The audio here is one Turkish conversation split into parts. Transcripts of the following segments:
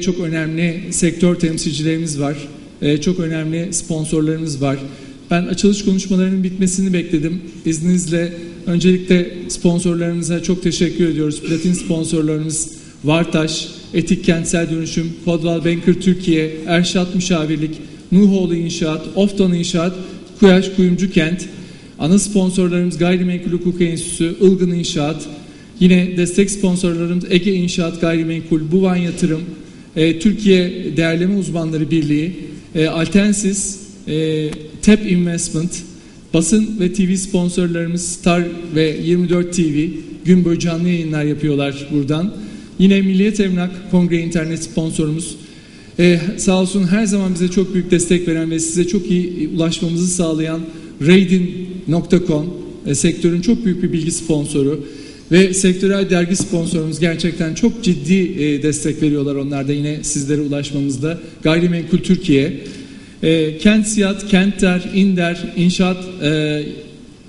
Çok önemli sektör temsilcilerimiz var. Ee, Çok önemli sponsorlarımız var. Ben açılış konuşmalarının bitmesini bekledim. İzninizle öncelikle sponsorlarımıza çok teşekkür ediyoruz. Platin sponsorlarımız Vartaş, Etik Kentsel Dönüşüm, Kodval Banker Türkiye, Erşat Müşavirlik, Nuhoğlu İnşaat, Oftan İnşaat, Kuyaş Kuyumcu Kent. Ana sponsorlarımız Gayrimenkul Hukuk Enstitüsü, Ilgın İnşaat. Yine destek sponsorlarımız Ege İnşaat Gayrimenkul, Buvan Yatırım, e, Türkiye Değerleme Uzmanları Birliği, e, Altensis, e, TEP Investment, basın ve TV sponsorlarımız Star ve 24 TV gün boyu canlı yayınlar yapıyorlar buradan. Yine Milliyet Emlak Kongre internet sponsorumuz. Ee, sağ olsun her zaman bize çok büyük destek veren ve size çok iyi ulaşmamızı sağlayan Raidin.com e, sektörün çok büyük bir bilgi sponsoru ve sektörel dergi sponsorumuz gerçekten çok ciddi e, destek veriyorlar onlar da yine sizlere ulaşmamızda. Gayrimenkul Türkiye, e, Kent Siyat, Kenter, İnder, İnşaat, e,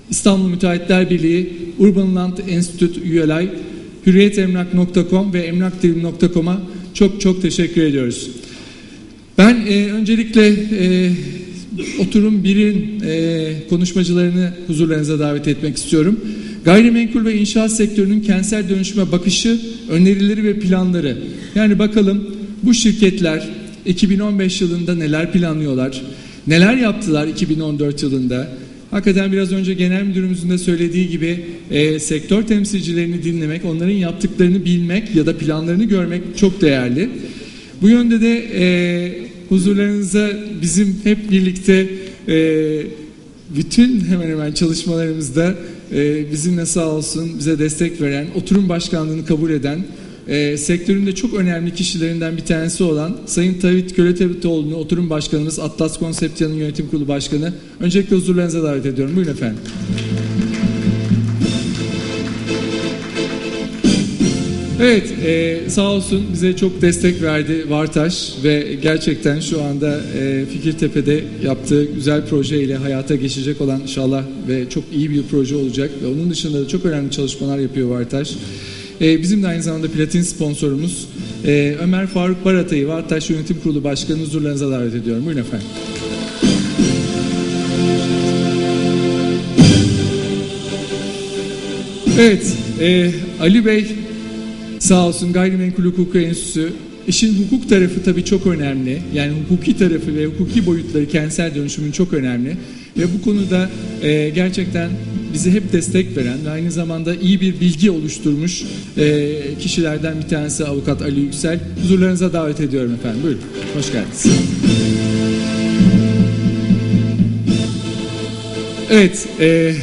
İstanbul Müteahhitler Birliği, Urban Land Enstitüt üyelay, hürriyetemlak.com ve emlakdirim.com'a çok çok teşekkür ediyoruz. Ben e, öncelikle e, oturum birin e, konuşmacılarını huzurlarınıza davet etmek istiyorum. Gayrimenkul ve inşaat sektörünün kentsel dönüşüme bakışı, önerileri ve planları. Yani bakalım bu şirketler 2015 yılında neler planlıyorlar, neler yaptılar 2014 yılında. Hakikaten biraz önce genel müdürümüzün de söylediği gibi e, sektör temsilcilerini dinlemek, onların yaptıklarını bilmek ya da planlarını görmek çok değerli. Bu yönde de e, huzurlarınıza bizim hep birlikte e, bütün hemen hemen çalışmalarımızda e, bizimle sağ olsun bize destek veren, oturum başkanlığını kabul eden, e, sektöründe çok önemli kişilerinden bir tanesi olan Sayın Tavit Göletevitoğlu'nu oturum başkanımız Atlas Konseptiya'nın yönetim kurulu başkanı. Öncelikle huzurlarınıza davet ediyorum. Buyurun efendim. Evet, e, sağ olsun bize çok destek verdi Vartaş ve gerçekten şu anda e, Fikirtepe'de yaptığı güzel proje ile hayata geçecek olan inşallah ve çok iyi bir proje olacak ve onun dışında da çok önemli çalışmalar yapıyor Vartaş. E, bizim de aynı zamanda platin sponsorumuz e, Ömer Faruk Baratay'ı Vartaş Yönetim Kurulu Başkanı huzurlarınıza davet ediyorum. Buyurun efendim. Evet, e, Ali Bey sağ olsun Gayrimenkul Hukuku Enstitüsü İşin hukuk tarafı tabii çok önemli. Yani hukuki tarafı ve hukuki boyutları kentsel dönüşümün çok önemli. Ve bu konuda e, gerçekten bize hep destek veren ve aynı zamanda iyi bir bilgi oluşturmuş e, kişilerden bir tanesi avukat Ali Yüksel. Huzurlarınıza davet ediyorum efendim. Buyurun. Hoş geldiniz. Evet. E,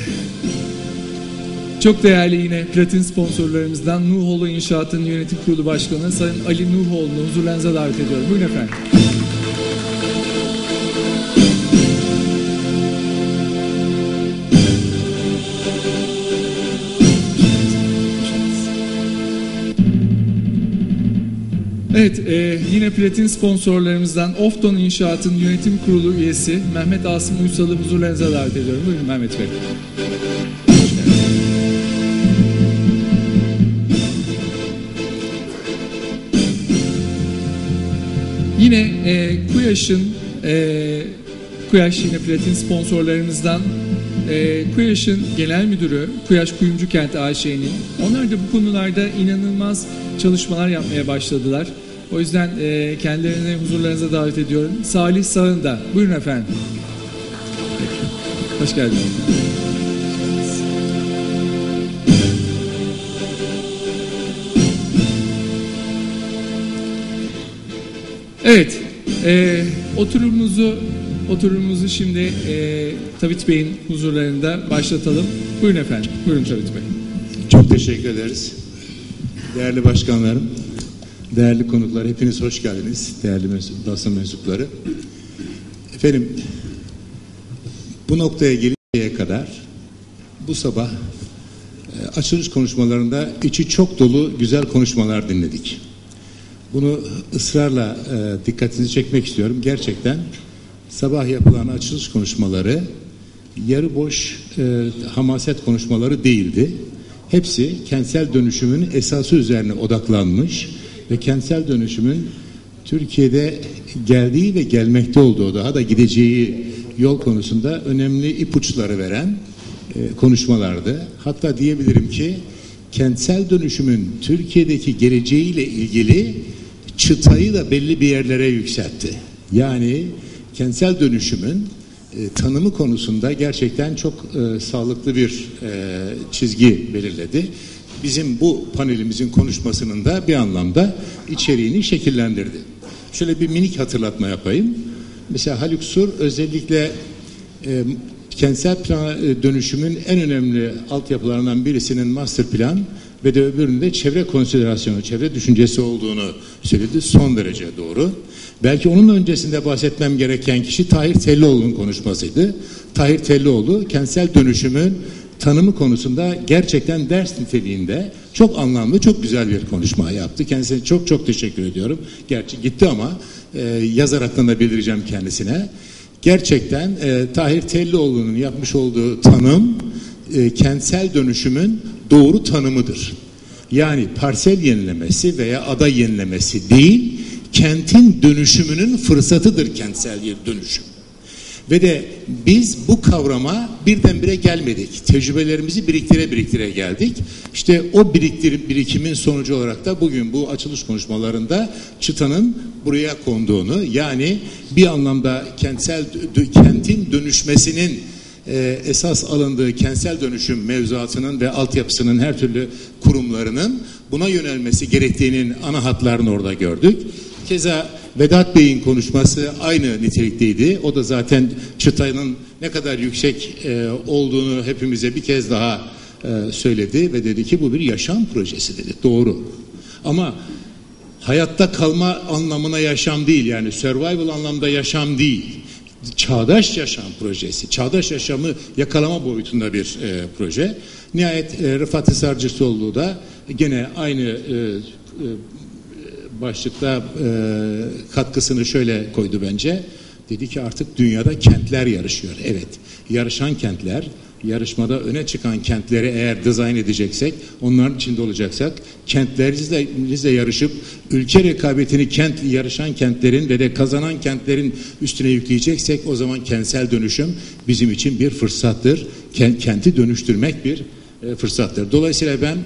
çok değerli yine platin sponsorlarımızdan Nuhoğlu İnşaat'ın yönetim kurulu başkanı Sayın Ali Nuhoğlu'nu huzurlarınıza davet ediyorum. Buyurun efendim. Evet, e, yine platin sponsorlarımızdan Ofton İnşaat'ın yönetim kurulu üyesi Mehmet Asım Uysal'ı huzurlarınıza davet ediyorum. Buyurun Mehmet Bey. Yine e, Kuyaş'ın e, Kuyaş yine platin sponsorlarımızdan e, Kuyaş'ın genel müdürü Kuyaş Kuyumcu Kent AŞ'nin onlar da bu konularda inanılmaz çalışmalar yapmaya başladılar. O yüzden e, kendilerini huzurlarınıza davet ediyorum. Salih Sağında. Buyurun efendim. Hoş geldiniz. Evet, e, oturumumuzu oturumumuzu şimdi e, Tavit Bey'in huzurlarında başlatalım. Buyurun efendim, buyurun Tavit Bey. Çok teşekkür ederiz. Değerli başkanlarım, değerli konuklar, hepiniz hoş geldiniz. Değerli mensup, basın mensupları. Efendim, bu noktaya gelinceye kadar bu sabah e, açılış konuşmalarında içi çok dolu güzel konuşmalar dinledik. Bunu ısrarla e, dikkatinizi çekmek istiyorum. Gerçekten sabah yapılan açılış konuşmaları yarı boş e, hamaset konuşmaları değildi. Hepsi kentsel dönüşümün esası üzerine odaklanmış ve kentsel dönüşümün Türkiye'de geldiği ve gelmekte olduğu daha da gideceği yol konusunda önemli ipuçları veren e, konuşmalardı. Hatta diyebilirim ki kentsel dönüşümün Türkiye'deki geleceğiyle ilgili çıtayı da belli bir yerlere yükseltti. Yani kentsel dönüşümün e, tanımı konusunda gerçekten çok e, sağlıklı bir e, çizgi belirledi. Bizim bu panelimizin konuşmasının da bir anlamda içeriğini şekillendirdi. Şöyle bir minik hatırlatma yapayım. Mesela Haluk Sur özellikle e, kentsel plan e, dönüşümün en önemli altyapılarından birisinin master plan ve de öbürünün de çevre konsiderasyonu, çevre düşüncesi olduğunu söyledi. Son derece doğru. Belki onun öncesinde bahsetmem gereken kişi Tahir Tellioğlu'nun konuşmasıydı. Tahir Tellioğlu kentsel dönüşümün tanımı konusunda gerçekten ders niteliğinde çok anlamlı, çok güzel bir konuşma yaptı. Kendisine çok çok teşekkür ediyorum. Gerçi gitti ama e, yazaraktan da bildireceğim kendisine. Gerçekten e, Tahir Tellioğlu'nun yapmış olduğu tanım e, kentsel dönüşümün doğru tanımıdır. Yani parsel yenilemesi veya ada yenilemesi değil, kentin dönüşümünün fırsatıdır kentsel dönüşüm. Ve de biz bu kavrama birdenbire gelmedik. Tecrübelerimizi biriktire biriktire geldik. İşte o biriktir, birikimin sonucu olarak da bugün bu açılış konuşmalarında çıtanın buraya konduğunu yani bir anlamda kentsel kentin dönüşmesinin e, esas alındığı kentsel dönüşüm mevzuatının ve altyapısının her türlü kurumlarının buna yönelmesi gerektiğinin ana hatlarını orada gördük. Keza Vedat Bey'in konuşması aynı nitelikteydi. O da zaten çıtanın ne kadar yüksek e, olduğunu hepimize bir kez daha e, söyledi ve dedi ki bu bir yaşam projesi dedi. Doğru. Ama hayatta kalma anlamına yaşam değil yani survival anlamda yaşam değil. Çağdaş yaşam projesi, çağdaş yaşamı yakalama boyutunda bir e, proje. Nihayet e, Rıfat Hisarcısoğlu da gene aynı e, e, başlıkta e, katkısını şöyle koydu bence. Dedi ki artık dünyada kentler yarışıyor. Evet, yarışan kentler, yarışmada öne çıkan kentleri eğer dizayn edeceksek, onların içinde olacaksak, kentlerimizle yarışıp ülke rekabetini kent yarışan kentlerin ve de kazanan kentlerin üstüne yükleyeceksek, o zaman kentsel dönüşüm bizim için bir fırsattır. Kenti dönüştürmek bir e, fırsattır. Dolayısıyla ben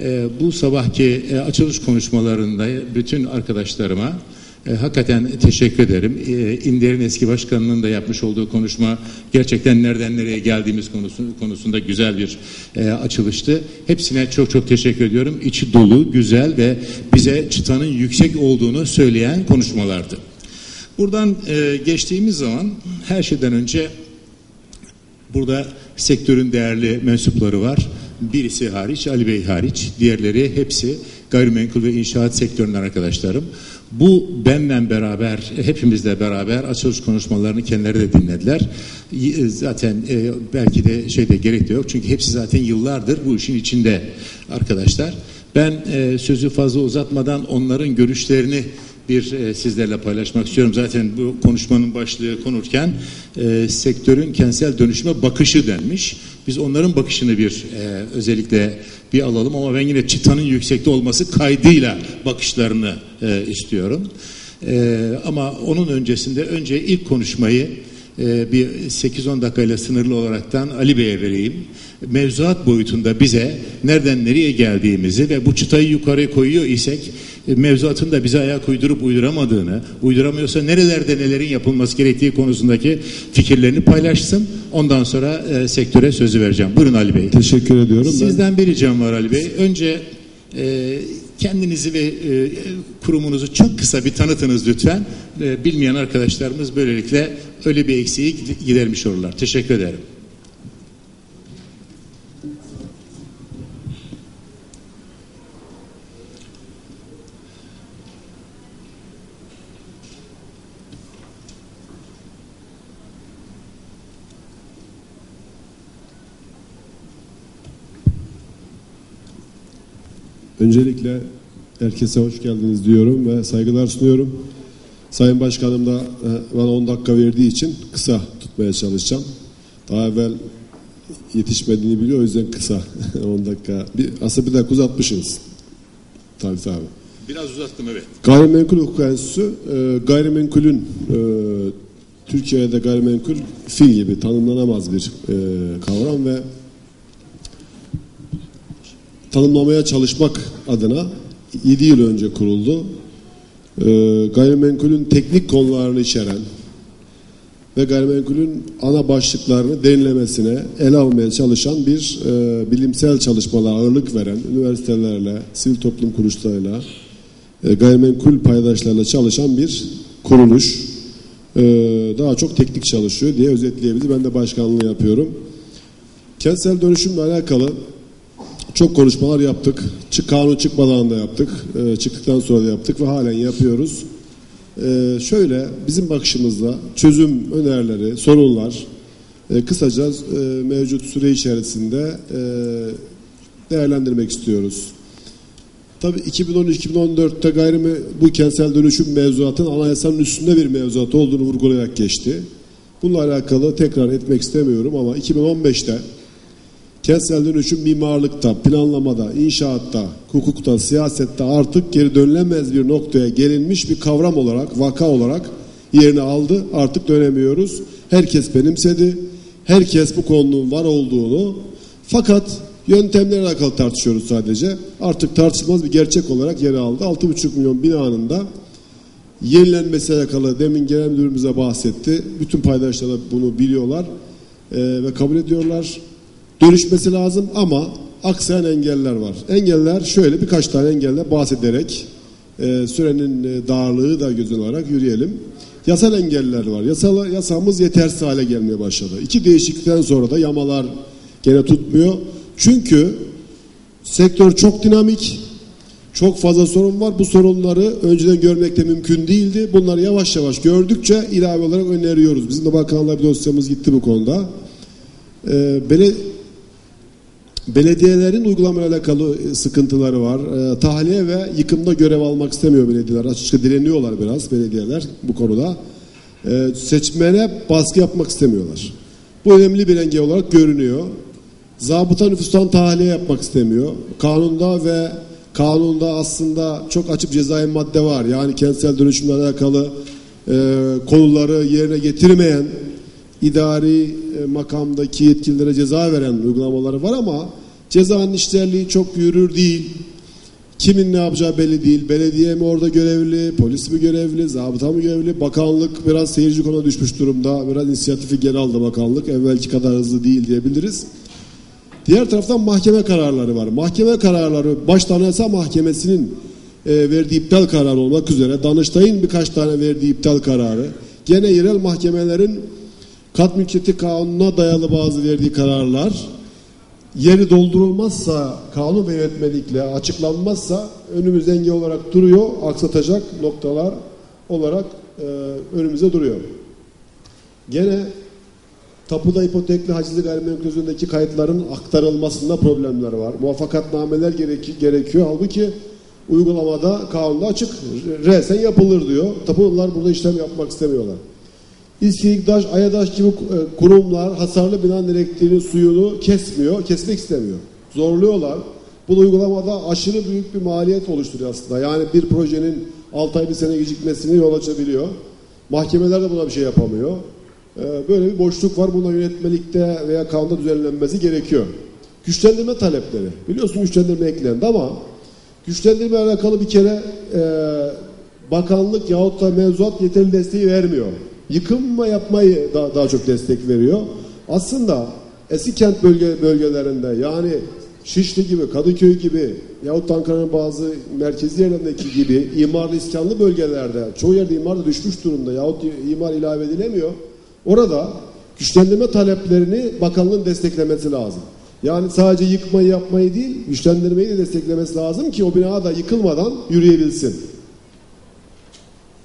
e, bu sabahki e, açılış konuşmalarında bütün arkadaşlarıma e, hakikaten teşekkür ederim. E, İnder'in eski başkanının da yapmış olduğu konuşma gerçekten nereden nereye geldiğimiz konusu, konusunda güzel bir e, açılıştı. Hepsine çok çok teşekkür ediyorum. İçi dolu, güzel ve bize çıtanın yüksek olduğunu söyleyen konuşmalardı. Buradan e, geçtiğimiz zaman her şeyden önce burada sektörün değerli mensupları var. Birisi hariç, Ali Bey hariç, diğerleri hepsi gayrimenkul ve inşaat sektöründen arkadaşlarım. Bu benle beraber, hepimizle beraber açılış konuşmalarını kendileri de dinlediler. Zaten e, belki de şeyde gerek de yok. Çünkü hepsi zaten yıllardır bu işin içinde arkadaşlar. Ben e, sözü fazla uzatmadan onların görüşlerini bir e, sizlerle paylaşmak istiyorum. Zaten bu konuşmanın başlığı konurken e, sektörün kentsel dönüşüme bakışı denmiş. Biz onların bakışını bir e, özellikle bir alalım ama ben yine çıtanın yüksekte olması kaydıyla bakışlarını e, istiyorum. E, ama onun öncesinde önce ilk konuşmayı e, bir 8-10 dakikayla sınırlı olaraktan Ali Bey'e vereyim. Mevzuat boyutunda bize nereden nereye geldiğimizi ve bu çıtayı yukarı koyuyor isek mevzuatın da bize ayak uydurup uyduramadığını, uyduramıyorsa nerelerde nelerin yapılması gerektiği konusundaki fikirlerini paylaşsın. Ondan sonra e, sektöre sözü vereceğim. Buyurun Ali Bey. Teşekkür ediyorum. Sizden bir ricam var Ali Bey. Önce e, kendinizi ve e, kurumunuzu çok kısa bir tanıtınız lütfen. E, bilmeyen arkadaşlarımız böylelikle öyle bir eksiği gidermiş olurlar. Teşekkür ederim. Öncelikle herkese hoş geldiniz diyorum ve saygılar sunuyorum. Sayın Başkanım da e, bana 10 dakika verdiği için kısa tutmaya çalışacağım. Daha evvel yetişmediğini biliyor o yüzden kısa 10 dakika. Bir, aslında bir dakika uzatmışsınız. Tabii tabii. Biraz uzattım evet. Gayrimenkul Hukuk Enstitüsü e, gayrimenkulün e, Türkiye'de gayrimenkul fiil gibi tanımlanamaz bir e, kavram ve tanımlamaya çalışmak adına 7 yıl önce kuruldu. E, gayrimenkulün teknik konularını içeren ve gayrimenkulün ana başlıklarını derinlemesine ele almaya çalışan bir e, bilimsel çalışmalara ağırlık veren üniversitelerle, sivil toplum kuruluşlarıyla, e, gayrimenkul paydaşlarla çalışan bir kuruluş. E, daha çok teknik çalışıyor diye özetleyebiliriz. Ben de başkanlığı yapıyorum. Kentsel dönüşümle alakalı çok konuşmalar yaptık. Çık kanun çıkmadan da yaptık. E, çıktıktan sonra da yaptık ve halen yapıyoruz. E, şöyle bizim bakışımızda çözüm önerileri, sorunlar e, kısaca e, mevcut süre içerisinde e, değerlendirmek istiyoruz. Tabii 2013-2014'te gayrime bu kentsel dönüşüm mevzuatın anayasanın üstünde bir mevzuat olduğunu vurgulayarak geçti. Bununla alakalı tekrar etmek istemiyorum ama 2015'te kentsel dönüşüm mimarlıkta, planlamada, inşaatta, hukukta, siyasette artık geri dönülemez bir noktaya gelinmiş bir kavram olarak, vaka olarak yerini aldı. Artık dönemiyoruz. Herkes benimsedi. Herkes bu konunun var olduğunu fakat yöntemlerle alakalı tartışıyoruz sadece. Artık tartışılmaz bir gerçek olarak yer aldı. 6,5 milyon binanın da yenilenmesiyle alakalı demin genel müdürümüze bahsetti. Bütün paydaşlar da bunu biliyorlar ve kabul ediyorlar. Dönüşmesi lazım ama aksayan engeller var. Engeller şöyle birkaç tane engelle bahsederek e, sürenin e, darlığı da göz alarak yürüyelim. Yasal engeller var. Yasal, yasamız yetersiz hale gelmeye başladı. İki değişiklikten sonra da yamalar gene tutmuyor. Çünkü sektör çok dinamik, çok fazla sorun var. Bu sorunları önceden görmek de mümkün değildi. Bunları yavaş yavaş gördükçe ilave olarak öneriyoruz. Bizim de bakanlar bir dosyamız gitti bu konuda. Ee, bele, belediyelerin uygulamayla alakalı e, sıkıntıları var. Ee, tahliye ve yıkımda görev almak istemiyor belediyeler. Açıkça direniyorlar biraz belediyeler bu konuda. Ee, seçmene baskı yapmak istemiyorlar. Bu önemli bir engel olarak görünüyor. Zabıta nüfustan tahliye yapmak istemiyor. Kanunda ve kanunda aslında çok açık cezai madde var. Yani kentsel dönüşümle alakalı e, konuları yerine getirmeyen idari e, makamdaki yetkililere ceza veren uygulamaları var ama cezanın işlerliği çok yürür değil. Kimin ne yapacağı belli değil. Belediye mi orada görevli, polis mi görevli, zabıta mı görevli? Bakanlık biraz seyirci konuma düşmüş durumda. Biraz inisiyatifi geri aldı bakanlık. Evvelki kadar hızlı değil diyebiliriz. Diğer taraftan mahkeme kararları var. Mahkeme kararları başta Anayasa Mahkemesi'nin e, verdiği iptal kararı olmak üzere Danıştay'ın birkaç tane verdiği iptal kararı, gene yerel mahkemelerin kat mülkiyeti kanununa dayalı bazı verdiği kararlar yeri doldurulmazsa kanun ve yönetmelikle açıklanmazsa önümüzde engel olarak duruyor, aksatacak noktalar olarak e, önümüze duruyor. Gene tapuda ipotekli hacizli gayrimenkul üzerindeki kayıtların aktarılmasında problemler var. Muvaffakatnameler gereki, gerekiyor. Halbuki uygulamada kanunda açık. Resen yapılır diyor. Tapular burada işlem yapmak istemiyorlar. İSKİ, Ayadaş gibi e, kurumlar hasarlı binanın elektriğini, suyunu kesmiyor, kesmek istemiyor. Zorluyorlar. Bu uygulamada aşırı büyük bir maliyet oluşturuyor aslında. Yani bir projenin 6 ay bir sene gecikmesini yol açabiliyor. Mahkemeler de buna bir şey yapamıyor. Ee, böyle bir boşluk var. Buna yönetmelikte veya kanunda düzenlenmesi gerekiyor. Güçlendirme talepleri. Biliyorsun güçlendirme eklendi ama güçlendirme alakalı bir kere e, bakanlık yahut da mevzuat yeterli desteği vermiyor. Yıkım yapmayı daha, daha çok destek veriyor. Aslında eski kent bölge, bölgelerinde yani Şişli gibi, Kadıköy gibi yahut Ankara'nın bazı merkezi yerlerindeki gibi imarlı iskanlı bölgelerde çoğu yerde imar da düşmüş durumda yahut imar ilave edilemiyor. Orada güçlendirme taleplerini bakanlığın desteklemesi lazım. Yani sadece yıkmayı yapmayı değil, güçlendirmeyi de desteklemesi lazım ki o bina da yıkılmadan yürüyebilsin.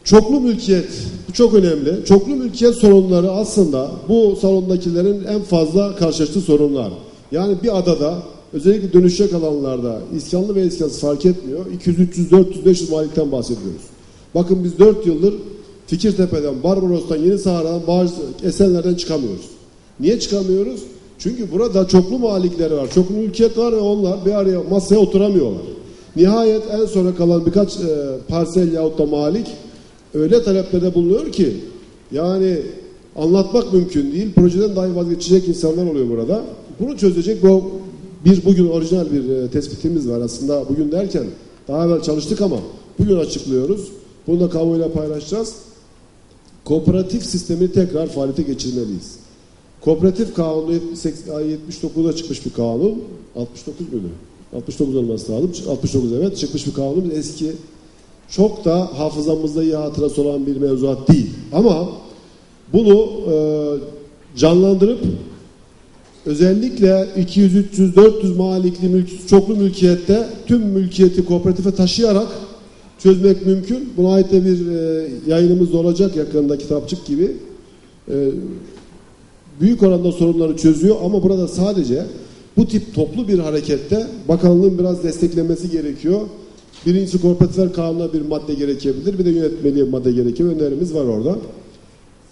Çoklu mülkiyet, bu çok önemli. Çoklu mülkiyet sorunları aslında bu salondakilerin en fazla karşılaştığı sorunlar. Yani bir adada özellikle dönüşecek alanlarda iskanlı ve iskansız fark etmiyor. 200, 300, 400, 500 malikten bahsediyoruz. Bakın biz 4 yıldır Fikirtepe'den, Barbaros'tan, Yeni Sahara'dan, bazı Esenler'den çıkamıyoruz. Niye çıkamıyoruz? Çünkü burada çoklu malikleri var, çoklu mülkiyet var ve onlar bir araya masaya oturamıyorlar. Nihayet en sona kalan birkaç e, parsel yahut da malik öyle taleplerde bulunuyor ki yani anlatmak mümkün değil. Projeden dahi vazgeçecek insanlar oluyor burada. Bunu çözecek bu bir bugün orijinal bir e, tespitimiz var aslında bugün derken daha evvel çalıştık ama bugün açıklıyoruz. Bunu da kamuoyuyla paylaşacağız. Kooperatif sistemini tekrar faaliyete geçirmeliyiz. Kooperatif kanunu 79'da çıkmış bir kanun. 69 muydu? 69 olması lazım. 69 evet çıkmış bir kanun. Eski çok da hafızamızda iyi hatırası olan bir mevzuat değil. Ama bunu e, canlandırıp özellikle 200, 300, 400 malikli mülk, çoklu mülkiyette tüm mülkiyeti kooperatife taşıyarak çözmek mümkün. Buna ait de bir e, yayınımız da olacak yakında kitapçık gibi. E, büyük oranda sorunları çözüyor ama burada sadece bu tip toplu bir harekette bakanlığın biraz desteklemesi gerekiyor. Birincisi kooperatifler kanununa bir madde gerekebilir. Bir de yönetmeliğe bir madde gerekiyor. Önerimiz var orada.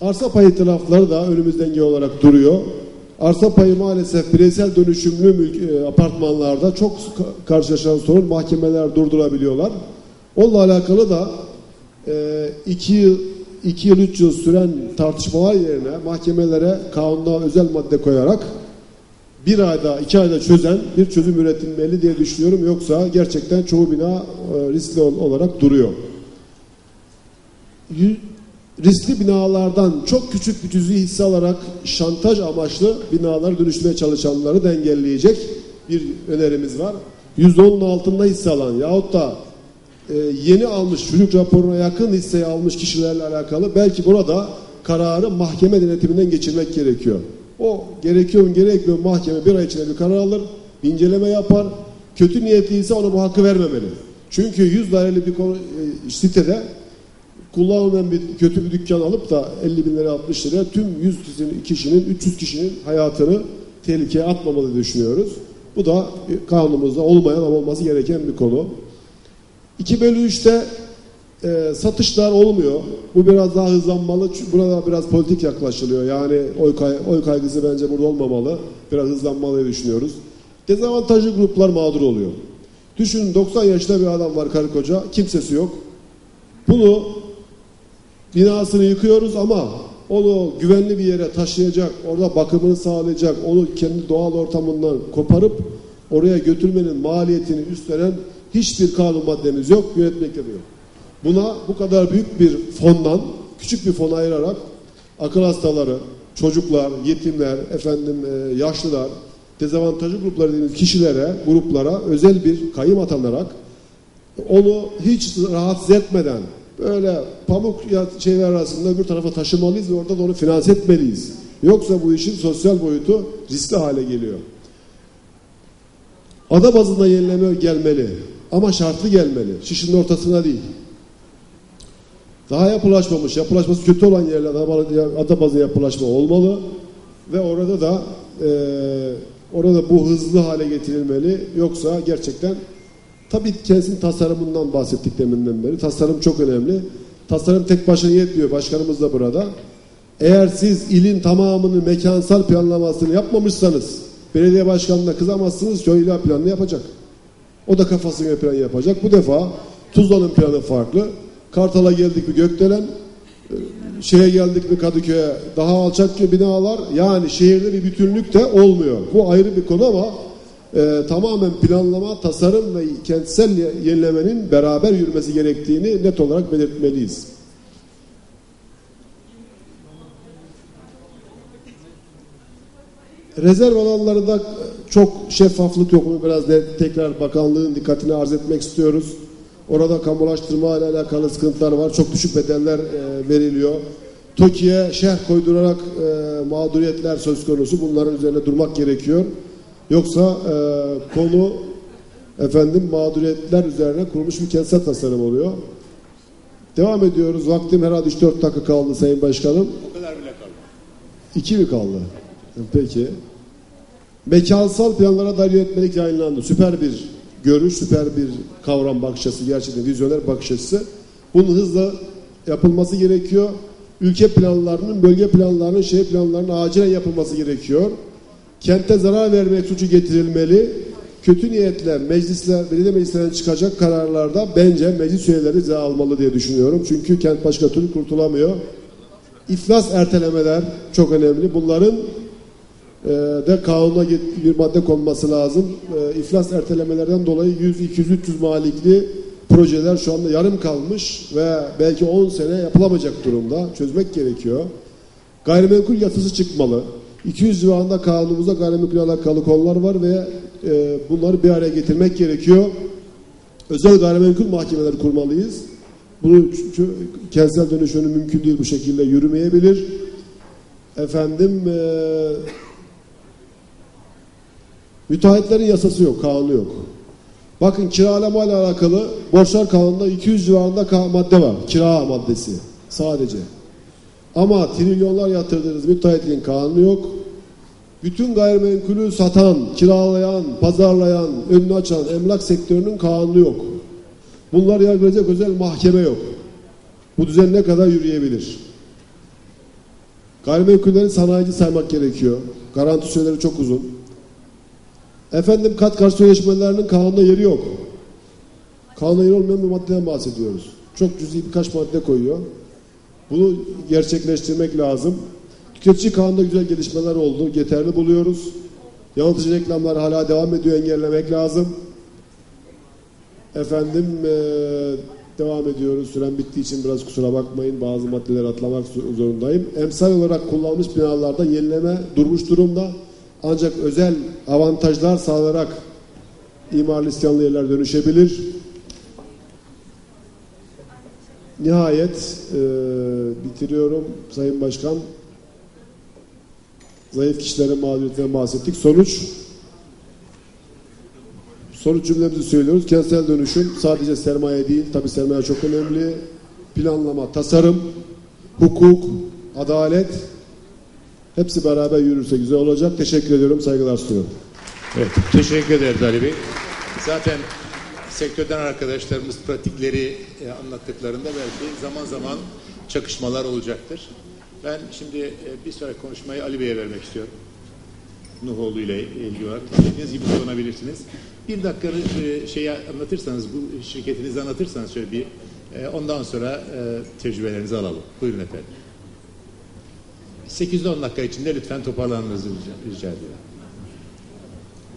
Arsa payı itirafları da önümüzde denge olarak duruyor. Arsa payı maalesef bireysel dönüşümlü mülk, e, apartmanlarda çok ka- karşılaşan sorun mahkemeler durdurabiliyorlar. Onunla alakalı da e, iki yıl, iki yıl, üç yıl süren tartışmalar yerine mahkemelere kanuna özel madde koyarak bir ayda, iki ayda çözen bir çözüm üretilmeli diye düşünüyorum. Yoksa gerçekten çoğu bina e, riskli ol- olarak duruyor. Riskli binalardan çok küçük bir cüz'i hisse alarak şantaj amaçlı binaları dönüştürmeye çalışanları da bir önerimiz var. %10'un altında hisse alan yahut da e, yeni almış çocuk raporuna yakın hisseyi almış kişilerle alakalı belki burada kararı mahkeme denetiminden geçirmek gerekiyor. O gerekiyor gerekmiyor mahkeme bir ay içinde bir karar alır, bir inceleme yapar. Kötü niyetliyse ona bu hakkı vermemeli. Çünkü 100 daireli bir konu, e, sitede kullanılmayan bir kötü bir dükkan alıp da 50 bin lira 60 lira tüm 100 kişinin, kişinin 300 kişinin hayatını tehlikeye atmamalı düşünüyoruz. Bu da kanunumuzda olmayan ama olması gereken bir konu. 2 bölü 3'te e, satışlar olmuyor. Bu biraz daha hızlanmalı. Çünkü Burada biraz politik yaklaşılıyor. Yani oy, kay, oy kaygısı bence burada olmamalı. Biraz hızlanmalı düşünüyoruz. Dezavantajlı gruplar mağdur oluyor. Düşünün 90 yaşında bir adam var karı koca. Kimsesi yok. Bunu binasını yıkıyoruz ama onu güvenli bir yere taşıyacak, orada bakımını sağlayacak, onu kendi doğal ortamından koparıp oraya götürmenin maliyetini üstlenen hiçbir kanun maddemiz yok, yönetmekte yok. Buna bu kadar büyük bir fondan küçük bir fon ayırarak akıl hastaları, çocuklar, yetimler, efendim e, yaşlılar, dezavantajlı gruplar dediğimiz kişilere, gruplara özel bir kayım atanarak onu hiç rahatsız etmeden böyle pamuk ya şeyler arasında bir tarafa taşımalıyız ve orada da onu finanse etmeliyiz. Yoksa bu işin sosyal boyutu riskli hale geliyor. Ada bazında yenileme gelmeli ama şartlı gelmeli. Şişin ortasına değil. Daha yapılaşmamış, yapılaşması kötü olan yerlerde ada bazı yapılaşma olmalı ve orada da e, orada bu hızlı hale getirilmeli. Yoksa gerçekten Tabii kendisinin tasarımından bahsettik deminden beri. Tasarım çok önemli. Tasarım tek başına yetmiyor. Başkanımız da burada. Eğer siz ilin tamamını mekansal planlamasını yapmamışsanız belediye başkanına kızamazsınız illa planını yapacak. O da kafasına plan yapacak. Bu defa Tuzla'nın planı farklı. Kartal'a geldik mi Gökdelen, şeye geldik mi Kadıköy'e daha alçak binalar yani şehirde bir bütünlük de olmuyor. Bu ayrı bir konu ama e, tamamen planlama, tasarım ve kentsel yenilemenin beraber yürümesi gerektiğini net olarak belirtmeliyiz. Rezerv alanlarında çok şeffaflık yok mu? Biraz de tekrar bakanlığın dikkatini arz etmek istiyoruz. Orada kamulaştırma ile alakalı sıkıntılar var. Çok düşük bedeller e, veriliyor. TOKİ'ye şerh koydurarak e, mağduriyetler söz konusu. Bunların üzerine durmak gerekiyor. Yoksa e, konu efendim mağduriyetler üzerine kurulmuş bir kentsel tasarım oluyor. Devam ediyoruz. Vaktim herhalde 3-4 dakika kaldı Sayın Başkanım. O kadar bile kaldı. 2 mi kaldı? Peki. Mekansal planlara dair yönetmelik yayınlandı. Süper bir görüş, süper bir kavram bakış açısı. Gerçekten vizyoner bakış açısı. Bunun hızla yapılması gerekiyor. Ülke planlarının, bölge planlarının, şehir planlarının acilen yapılması gerekiyor. Kente zarar vermek suçu getirilmeli. kötü niyetle meclisler, belediye meclislerinden çıkacak kararlarda bence meclis üyeleri ceza almalı diye düşünüyorum. Çünkü kent başka türlü kurtulamıyor. İflas ertelemeler çok önemli. Bunların de kanuna bir madde konması lazım. E, iflas ertelemelerden dolayı 100, 200, 300 malikli projeler şu anda yarım kalmış ve belki 10 sene yapılamayacak durumda. Çözmek gerekiyor. Gayrimenkul yatısı çıkmalı. 200 civarında kanunumuzda gayrimenkul alakalı konular var ve e, bunları bir araya getirmek gerekiyor. Özel gayrimenkul mahkemeleri kurmalıyız. Bunu kentsel dönüşümü mümkün değil bu şekilde yürümeyebilir. Efendim e, müteahhitlerin yasası yok, kanunu yok. Bakın kiralama ile alakalı borçlar kanununda 200 civarında madde var. Kira maddesi sadece. Ama trilyonlar yatırdığınız müteahhitliğin kanunu yok. Bütün gayrimenkulü satan, kiralayan, pazarlayan, önünü açan emlak sektörünün kanunu yok. Bunlar yargılayacak özel mahkeme yok. Bu düzen ne kadar yürüyebilir? Gayrimenkulleri sanayici saymak gerekiyor. Garanti süreleri çok uzun. Efendim kat karşı sözleşmelerinin kanunda yeri yok. Kanunda yeri olmayan bir maddeden bahsediyoruz. Çok cüzi birkaç madde koyuyor. Bunu gerçekleştirmek lazım. Tüketici kanunda güzel gelişmeler oldu. Yeterli buluyoruz. Yanıltıcı reklamlar hala devam ediyor. Engellemek lazım. Efendim devam ediyoruz. Süren bittiği için biraz kusura bakmayın. Bazı maddeleri atlamak zorundayım. Emsal olarak kullanılmış binalarda yenileme durmuş durumda. Ancak özel avantajlar sağlayarak imarlı iskanlı yerler dönüşebilir. Nihayet eee, bitiriyorum Sayın Başkan. Zayıf kişilerin mağduriyetinden bahsettik. Sonuç Sonuç cümlemizi söylüyoruz. Kentsel dönüşüm sadece sermaye değil, tabi sermaye çok önemli. Planlama, tasarım, hukuk, adalet hepsi beraber yürürse güzel olacak. Teşekkür ediyorum, saygılar sunuyorum. Evet, teşekkür ederiz Ali Bey. Zaten sektörden arkadaşlarımız pratikleri e, anlattıklarında belki zaman zaman çakışmalar olacaktır. Ben şimdi e, bir sonraki konuşmayı Ali Bey'e vermek istiyorum. Nuhoğlu ile ilgili olarak. İstediğiniz gibi kullanabilirsiniz. Bir dakika e, şeyi anlatırsanız, bu şirketinizi anlatırsanız şöyle bir, e, ondan sonra e, tecrübelerinizi alalım. Buyurun efendim. 8-10 dakika içinde lütfen toparlanmanızı rica, rica ediyorum.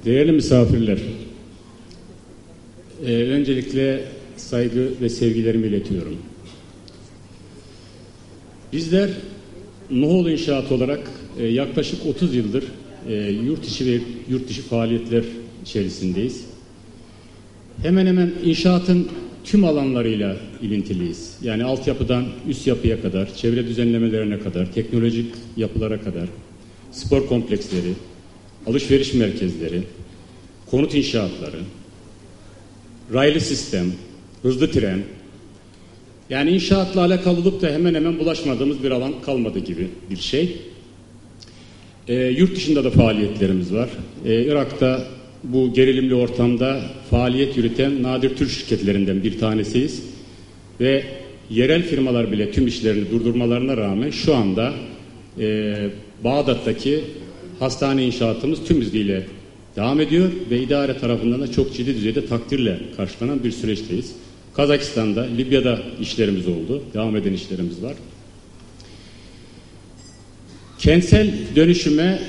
Değerli misafirler, e, öncelikle saygı ve sevgilerimi iletiyorum. Bizler Nuhol İnşaat olarak e, yaklaşık 30 yıldır e, yurt içi ve yurt dışı faaliyetler içerisindeyiz. Hemen hemen inşaatın tüm alanlarıyla ilintiliyiz. Yani altyapıdan üst yapıya kadar, çevre düzenlemelerine kadar, teknolojik yapılara kadar, spor kompleksleri, alışveriş merkezleri, konut inşaatları, raylı sistem, hızlı tren, yani inşaatla alakalı da hemen hemen bulaşmadığımız bir alan kalmadı gibi bir şey. E, yurt dışında da faaliyetlerimiz var. E, Irak'ta bu gerilimli ortamda faaliyet yürüten nadir Türk şirketlerinden bir tanesiyiz. Ve yerel firmalar bile tüm işlerini durdurmalarına rağmen şu anda e, Bağdat'taki hastane inşaatımız tüm hızıyla devam ediyor ve idare tarafından da çok ciddi düzeyde takdirle karşılanan bir süreçteyiz. Kazakistan'da, Libya'da işlerimiz oldu. Devam eden işlerimiz var. Kentsel dönüşüme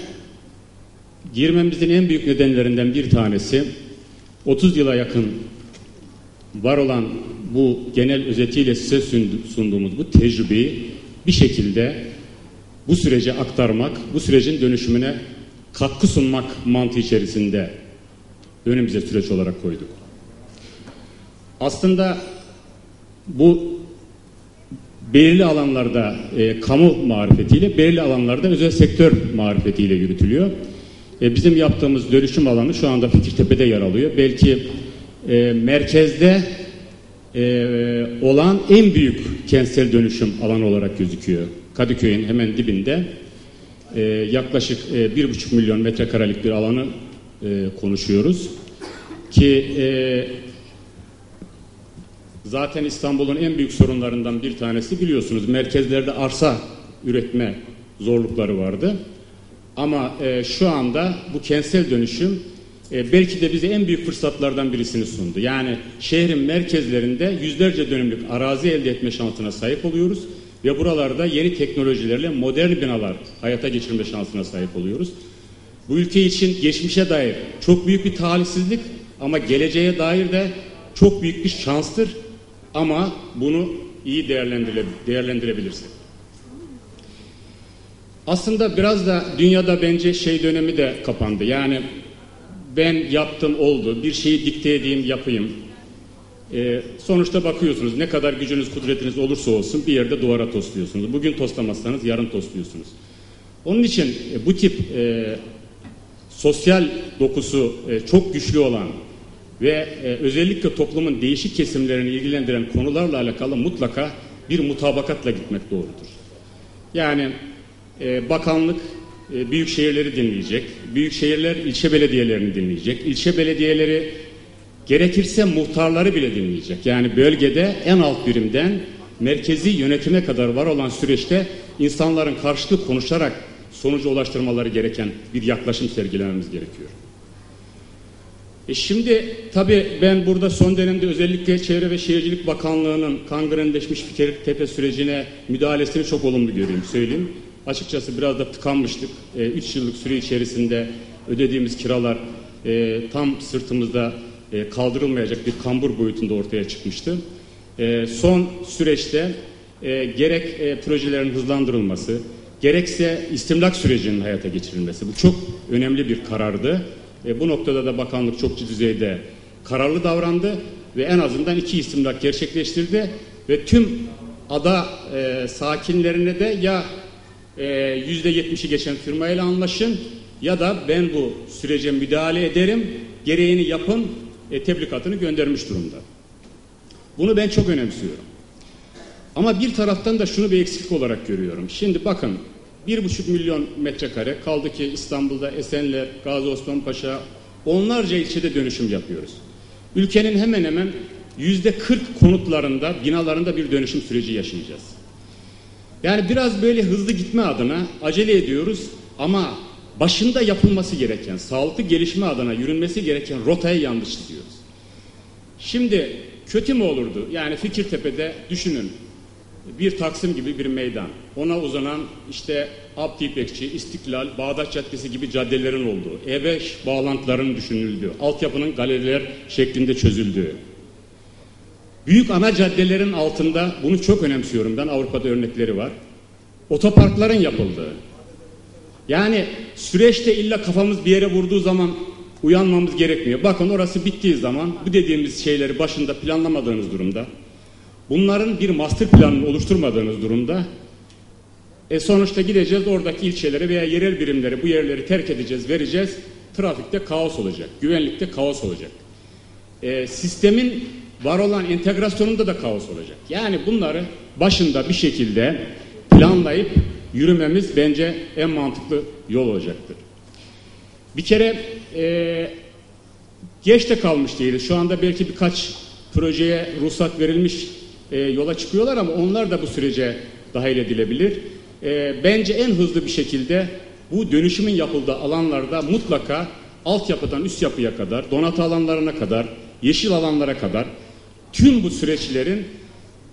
girmemizin en büyük nedenlerinden bir tanesi 30 yıla yakın var olan bu genel özetiyle size sunduğumuz bu tecrübeyi bir şekilde bu sürece aktarmak, bu sürecin dönüşümüne katkı sunmak mantığı içerisinde önümüze süreç olarak koyduk. Aslında bu belirli alanlarda e, kamu marifetiyle, belirli alanlarda özel sektör marifetiyle yürütülüyor. E, bizim yaptığımız dönüşüm alanı şu anda Fikirtepe'de yer alıyor. Belki e, merkezde e, olan en büyük kentsel dönüşüm alanı olarak gözüküyor. Kadıköy'ün hemen dibinde e, yaklaşık e, bir buçuk milyon metrekarelik bir alanı e, konuşuyoruz. Ki e, zaten İstanbul'un en büyük sorunlarından bir tanesi biliyorsunuz merkezlerde arsa üretme zorlukları vardı. Ama e, şu anda bu kentsel dönüşüm e, belki de bize en büyük fırsatlardan birisini sundu. Yani şehrin merkezlerinde yüzlerce dönümlük arazi elde etme şansına sahip oluyoruz ve buralarda yeni teknolojilerle modern binalar hayata geçirme şansına sahip oluyoruz. Bu ülke için geçmişe dair çok büyük bir talihsizlik ama geleceğe dair de çok büyük bir şanstır ama bunu iyi değerlendire, değerlendirebilirsek. Aslında biraz da dünyada bence şey dönemi de kapandı. Yani ben yaptım oldu, bir şeyi dikte edeyim yapayım. Ee, sonuçta bakıyorsunuz ne kadar gücünüz kudretiniz olursa olsun bir yerde duvara tosluyorsunuz. Bugün toslamazsanız yarın tosluyorsunuz. Onun için e, bu tip e, sosyal dokusu e, çok güçlü olan ve e, özellikle toplumun değişik kesimlerini ilgilendiren konularla alakalı mutlaka bir mutabakatla gitmek doğrudur. Yani e, bakanlık e, büyük şehirleri dinleyecek, büyük şehirler ilçe belediyelerini dinleyecek, ilçe belediyeleri gerekirse muhtarları bile dinleyecek. Yani bölgede en alt birimden merkezi yönetime kadar var olan süreçte insanların karşılık konuşarak sonuca ulaştırmaları gereken bir yaklaşım sergilememiz gerekiyor. E şimdi tabii ben burada son dönemde özellikle Çevre ve Şehircilik Bakanlığı'nın kangrenleşmiş Fikirtepe sürecine müdahalesini çok olumlu görüyorum söyleyeyim. Açıkçası biraz da tıkanmıştık. 3 e, yıllık süre içerisinde ödediğimiz kiralar e, tam sırtımızda e, kaldırılmayacak bir kambur boyutunda ortaya çıkmıştı. E, son süreçte e, gerek e, projelerin hızlandırılması, gerekse istimlak sürecinin hayata geçirilmesi. Bu çok önemli bir karardı. E, bu noktada da bakanlık çok ciddi düzeyde kararlı davrandı ve en azından iki istimlak gerçekleştirdi ve tüm ada e, sakinlerine de ya e, yüzde yetmişi geçen firmayla anlaşın ya da ben bu sürece müdahale ederim, gereğini yapın, e, tebligatını göndermiş durumda. Bunu ben çok önemsiyorum. Ama bir taraftan da şunu bir eksiklik olarak görüyorum. Şimdi bakın bir buçuk milyon metrekare kaldı ki İstanbul'da Esenler, Gazi Osman Paşa onlarca ilçede dönüşüm yapıyoruz. Ülkenin hemen hemen yüzde 40 konutlarında, binalarında bir dönüşüm süreci yaşayacağız. Yani biraz böyle hızlı gitme adına acele ediyoruz ama başında yapılması gereken, sağlıklı gelişme adına yürünmesi gereken rotayı yanlış gidiyoruz. Şimdi kötü mü olurdu? Yani Fikirtepe'de düşünün bir Taksim gibi bir meydan. Ona uzanan işte Abdi İpekçi, İstiklal, Bağdat Caddesi gibi caddelerin olduğu, E5 bağlantıların düşünüldüğü, altyapının galeriler şeklinde çözüldüğü. Büyük ana caddelerin altında bunu çok önemsiyorum ben Avrupa'da örnekleri var. Otoparkların yapıldığı. Yani süreçte illa kafamız bir yere vurduğu zaman uyanmamız gerekmiyor. Bakın orası bittiği zaman bu dediğimiz şeyleri başında planlamadığınız durumda bunların bir master planını oluşturmadığınız durumda e sonuçta gideceğiz oradaki ilçelere veya yerel birimlere bu yerleri terk edeceğiz, vereceğiz. Trafikte kaos olacak, güvenlikte kaos olacak. E, sistemin var olan entegrasyonunda da kaos olacak. Yani bunları başında bir şekilde planlayıp yürümemiz bence en mantıklı yol olacaktır. Bir kere e, geç de kalmış değiliz. Şu anda belki birkaç projeye ruhsat verilmiş e, yola çıkıyorlar ama onlar da bu sürece dahil edilebilir. E, bence en hızlı bir şekilde bu dönüşümün yapıldığı alanlarda mutlaka altyapıdan üst yapıya kadar, donatı alanlarına kadar, yeşil alanlara kadar tüm bu süreçlerin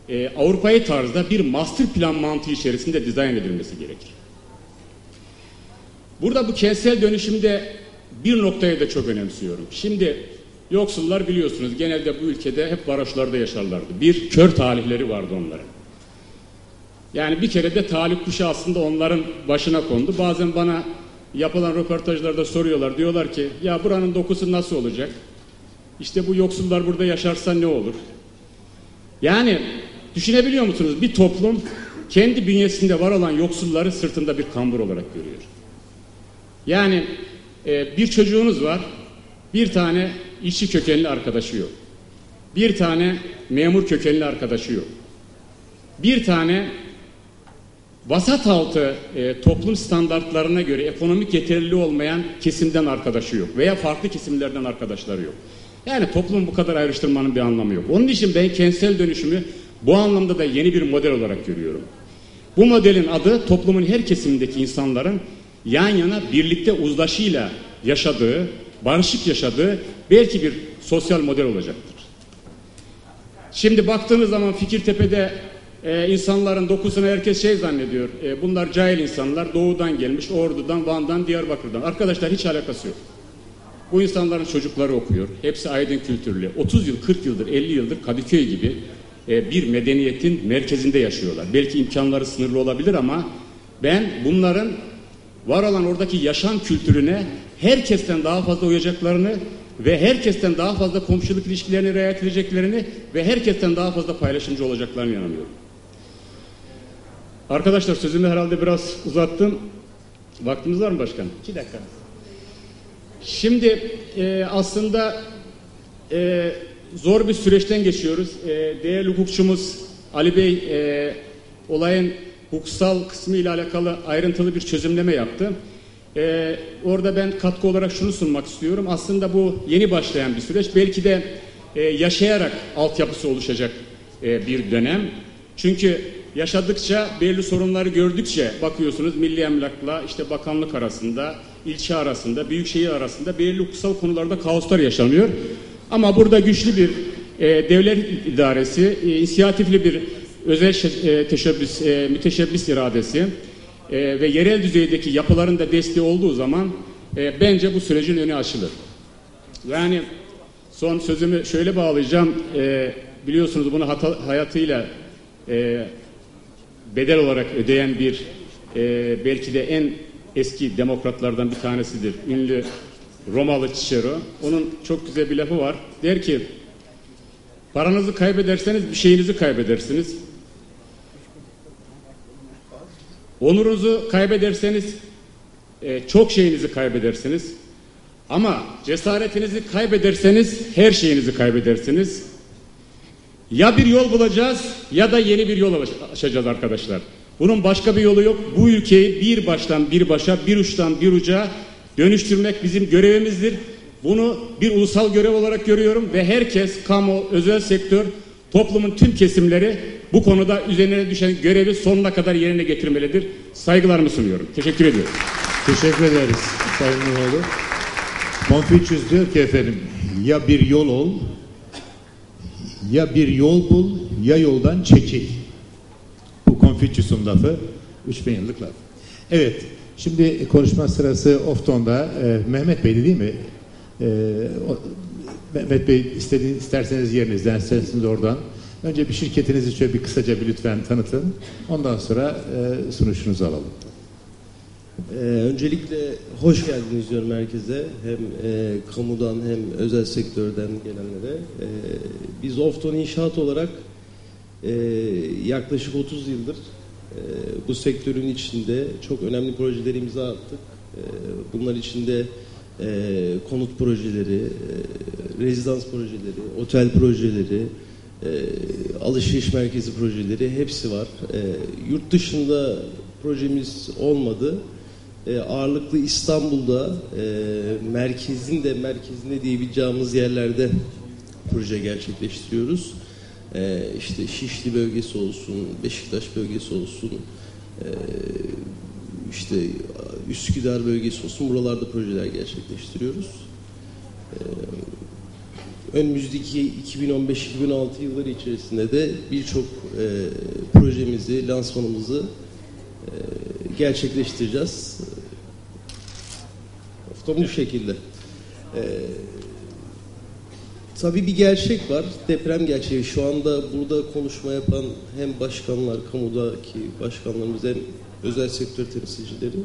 e, Avrupa'yı tarzda bir master plan mantığı içerisinde dizayn edilmesi gerekir. Burada bu kentsel dönüşümde bir noktayı da çok önemsiyorum. Şimdi yoksullar biliyorsunuz genelde bu ülkede hep varoşlarda yaşarlardı. Bir kör talihleri vardı onların. Yani bir kere de talih kuşu aslında onların başına kondu. Bazen bana yapılan röportajlarda soruyorlar. Diyorlar ki ya buranın dokusu nasıl olacak? İşte bu yoksullar burada yaşarsa ne olur? Yani düşünebiliyor musunuz? Bir toplum kendi bünyesinde var olan yoksulları sırtında bir kambur olarak görüyor. Yani e, bir çocuğunuz var, bir tane işçi kökenli arkadaşı yok. Bir tane memur kökenli arkadaşı yok. Bir tane vasat altı e, toplum standartlarına göre ekonomik yeterli olmayan kesimden arkadaşı yok veya farklı kesimlerden arkadaşları yok. Yani toplumu bu kadar ayrıştırmanın bir anlamı yok. Onun için ben kentsel dönüşümü bu anlamda da yeni bir model olarak görüyorum. Bu modelin adı toplumun her kesimindeki insanların yan yana birlikte uzlaşıyla yaşadığı, barışık yaşadığı belki bir sosyal model olacaktır. Şimdi baktığınız zaman Fikirtepe'de e, insanların dokusunu herkes şey zannediyor. E, bunlar cahil insanlar, doğudan gelmiş, Ordu'dan, Van'dan, Diyarbakır'dan. Arkadaşlar hiç alakası yok. Bu insanların çocukları okuyor. Hepsi aydın kültürlü. 30 yıl, 40 yıldır, 50 yıldır Kadıköy gibi e, bir medeniyetin merkezinde yaşıyorlar. Belki imkanları sınırlı olabilir ama ben bunların var olan oradaki yaşam kültürüne herkesten daha fazla uyacaklarını ve herkesten daha fazla komşuluk ilişkilerini riayet edeceklerini ve herkesten daha fazla paylaşımcı olacaklarını inanıyorum. Arkadaşlar sözümü herhalde biraz uzattım. Vaktimiz var mı başkan? İki dakika. Şimdi e, aslında e, zor bir süreçten geçiyoruz. E, değerli hukukçumuz Ali Bey e, olayın hukuksal kısmı ile alakalı ayrıntılı bir çözümleme yaptı. E, orada ben katkı olarak şunu sunmak istiyorum. Aslında bu yeni başlayan bir süreç. Belki de e, yaşayarak altyapısı oluşacak e, bir dönem. Çünkü yaşadıkça belli sorunları gördükçe bakıyorsunuz milli emlakla işte bakanlık arasında, ilçe arasında, büyükşehir arasında belli hukuksal konularda kaoslar yaşanıyor. Ama burada güçlü bir e, devlet idaresi, e, inisiyatifli bir özel e, teşebbüs, e, müteşebbis iradesi e, ve yerel düzeydeki yapıların da desteği olduğu zaman e, bence bu sürecin önü açılır. Yani son sözümü şöyle bağlayacağım. E, biliyorsunuz bunu hata, hayatıyla e, bedel olarak ödeyen bir e, belki de en eski demokratlardan bir tanesidir. Ünlü Romalı Cicero. Onun çok güzel bir lafı var. Der ki paranızı kaybederseniz bir şeyinizi kaybedersiniz. Onurunuzu kaybederseniz e, çok şeyinizi kaybedersiniz. Ama cesaretinizi kaybederseniz her şeyinizi kaybedersiniz. Ya bir yol bulacağız ya da yeni bir yol açacağız arkadaşlar. Bunun başka bir yolu yok. Bu ülkeyi bir baştan bir başa, bir uçtan bir uca dönüştürmek bizim görevimizdir. Bunu bir ulusal görev olarak görüyorum ve herkes, kamu, özel sektör, toplumun tüm kesimleri bu konuda üzerine düşen görevi sonuna kadar yerine getirmelidir. Saygılarımı sunuyorum. Teşekkür ediyorum. Teşekkür ederiz Sayın Nuhoğlu. Confucius diyor ki efendim ya bir yol ol ya bir yol bul ya yoldan çekil. Bu Confucius'un lafı 3000 yıllık laf. Evet şimdi konuşma sırası Ofton'da e, Mehmet Bey'di değil mi? E, o, Mehmet Bey istediğiniz, isterseniz yerinizden isterseniz oradan. Önce bir şirketinizi şöyle bir kısaca bir lütfen tanıtın. Ondan sonra e, sunuşunuzu alalım. Ee, öncelikle hoş geldiniz diyorum herkese. Hem e, kamudan hem özel sektörden gelenlere. E, biz Ofton İnşaat olarak e, yaklaşık 30 yıldır e, bu sektörün içinde çok önemli projeler imza attık. E, bunlar içinde e, konut projeleri, e, rezidans projeleri, otel projeleri, e, alışveriş merkezi projeleri hepsi var. E, yurt dışında projemiz olmadı. E, ağırlıklı İstanbul'da e, merkezin de merkezinde diyebileceğimiz yerlerde proje gerçekleştiriyoruz. E, işte Şişli bölgesi olsun, Beşiktaş bölgesi olsun, e, işte Üsküdar bölgesi olsun buralarda projeler gerçekleştiriyoruz. E, önümüzdeki 2015-2016 yılları içerisinde de birçok e, projemizi, lansmanımızı e, gerçekleştireceğiz. Hafta bu şekilde. E, tabii bir gerçek var, deprem gerçeği. Şu anda burada konuşma yapan hem başkanlar, kamudaki başkanlarımız hem özel sektör temsilcileri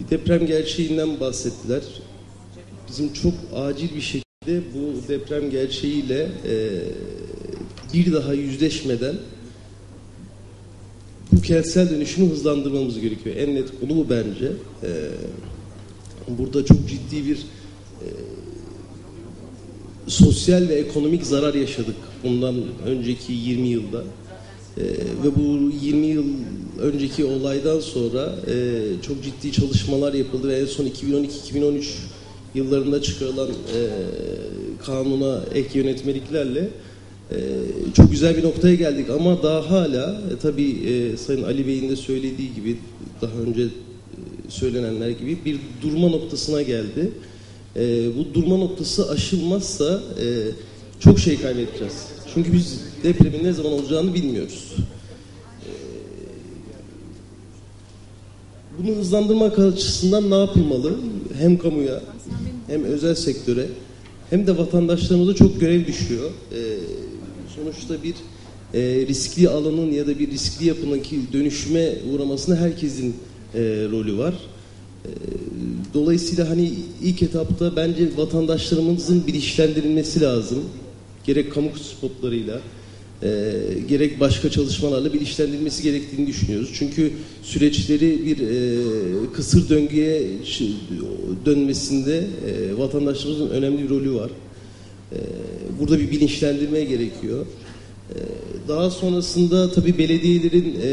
bir deprem gerçeğinden bahsettiler. Bizim çok acil bir şekilde bu deprem gerçeğiyle e, bir daha yüzleşmeden bu kentsel dönüşümü hızlandırmamız gerekiyor. En net konu bu bence. Ee, burada çok ciddi bir e, sosyal ve ekonomik zarar yaşadık bundan önceki 20 yılda. Ee, ve bu 20 yıl önceki olaydan sonra e, çok ciddi çalışmalar yapıldı ve en son 2012-2013 yıllarında çıkarılan e, kanuna ek yönetmeliklerle ee, çok güzel bir noktaya geldik ama daha hala e, tabii e, Sayın Ali Bey'in de söylediği gibi daha önce e, söylenenler gibi bir durma noktasına geldi. E, bu durma noktası aşılmazsa e, çok şey kaybedeceğiz. Çünkü biz depremin ne zaman olacağını bilmiyoruz. Bunu hızlandırmak açısından ne yapılmalı? Hem kamuya hem özel sektöre hem de vatandaşlarımıza çok görev düşüyor. Ee, sonuçta bir e, riskli alanın ya da bir riskli yapındaki dönüşüme uğramasında herkesin e, rolü var. Dolayısıyla hani ilk etapta bence vatandaşlarımızın bilinçlendirilmesi lazım. Gerek kamu spotlarıyla, e, gerek başka çalışmalarla bilinçlendirilmesi gerektiğini düşünüyoruz. Çünkü süreçleri bir e, kısır döngüye dönmesinde e, vatandaşlarımızın önemli bir rolü var. E, burada bir bilinçlendirme gerekiyor. E, daha sonrasında tabii belediyelerin e,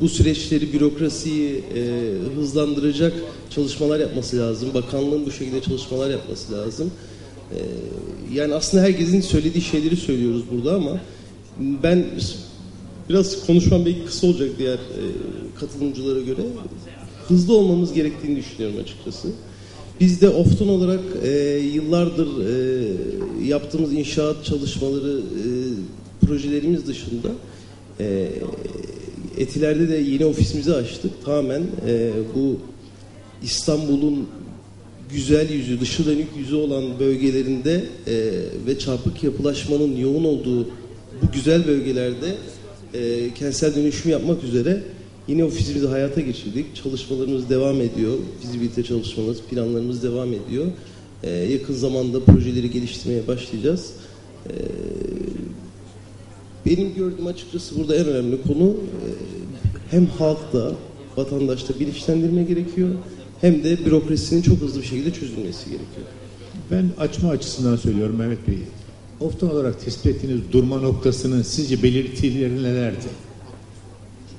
bu süreçleri, bürokrasiyi e, hızlandıracak çalışmalar yapması lazım. Bakanlığın bu şekilde çalışmalar yapması lazım. E, yani aslında herkesin söylediği şeyleri söylüyoruz burada ama ben biraz konuşmam belki kısa olacak diğer e, katılımcılara göre. Hızlı olmamız gerektiğini düşünüyorum açıkçası. Biz de Ofton olarak e, yıllardır e, yaptığımız inşaat çalışmaları, e, projelerimiz dışında e, Etiler'de de yeni ofisimizi açtık. Tamamen e, bu İstanbul'un güzel yüzü, dışı dönük yüzü olan bölgelerinde e, ve çarpık yapılaşmanın yoğun olduğu bu güzel bölgelerde e, kentsel dönüşüm yapmak üzere yine ofisimizi hayata geçirdik. Çalışmalarımız devam ediyor. Fizibilite çalışmalarımız, planlarımız devam ediyor. E, yakın zamanda projeleri geliştirmeye başlayacağız. E, benim gördüğüm açıkçası burada en önemli konu e, hem halkta, vatandaşta bilinçlendirme gerekiyor hem de bürokrasinin çok hızlı bir şekilde çözülmesi gerekiyor. Ben açma açısından söylüyorum Mehmet Bey. Oftan olarak tespit ettiğiniz durma noktasının sizce belirtileri nelerdi?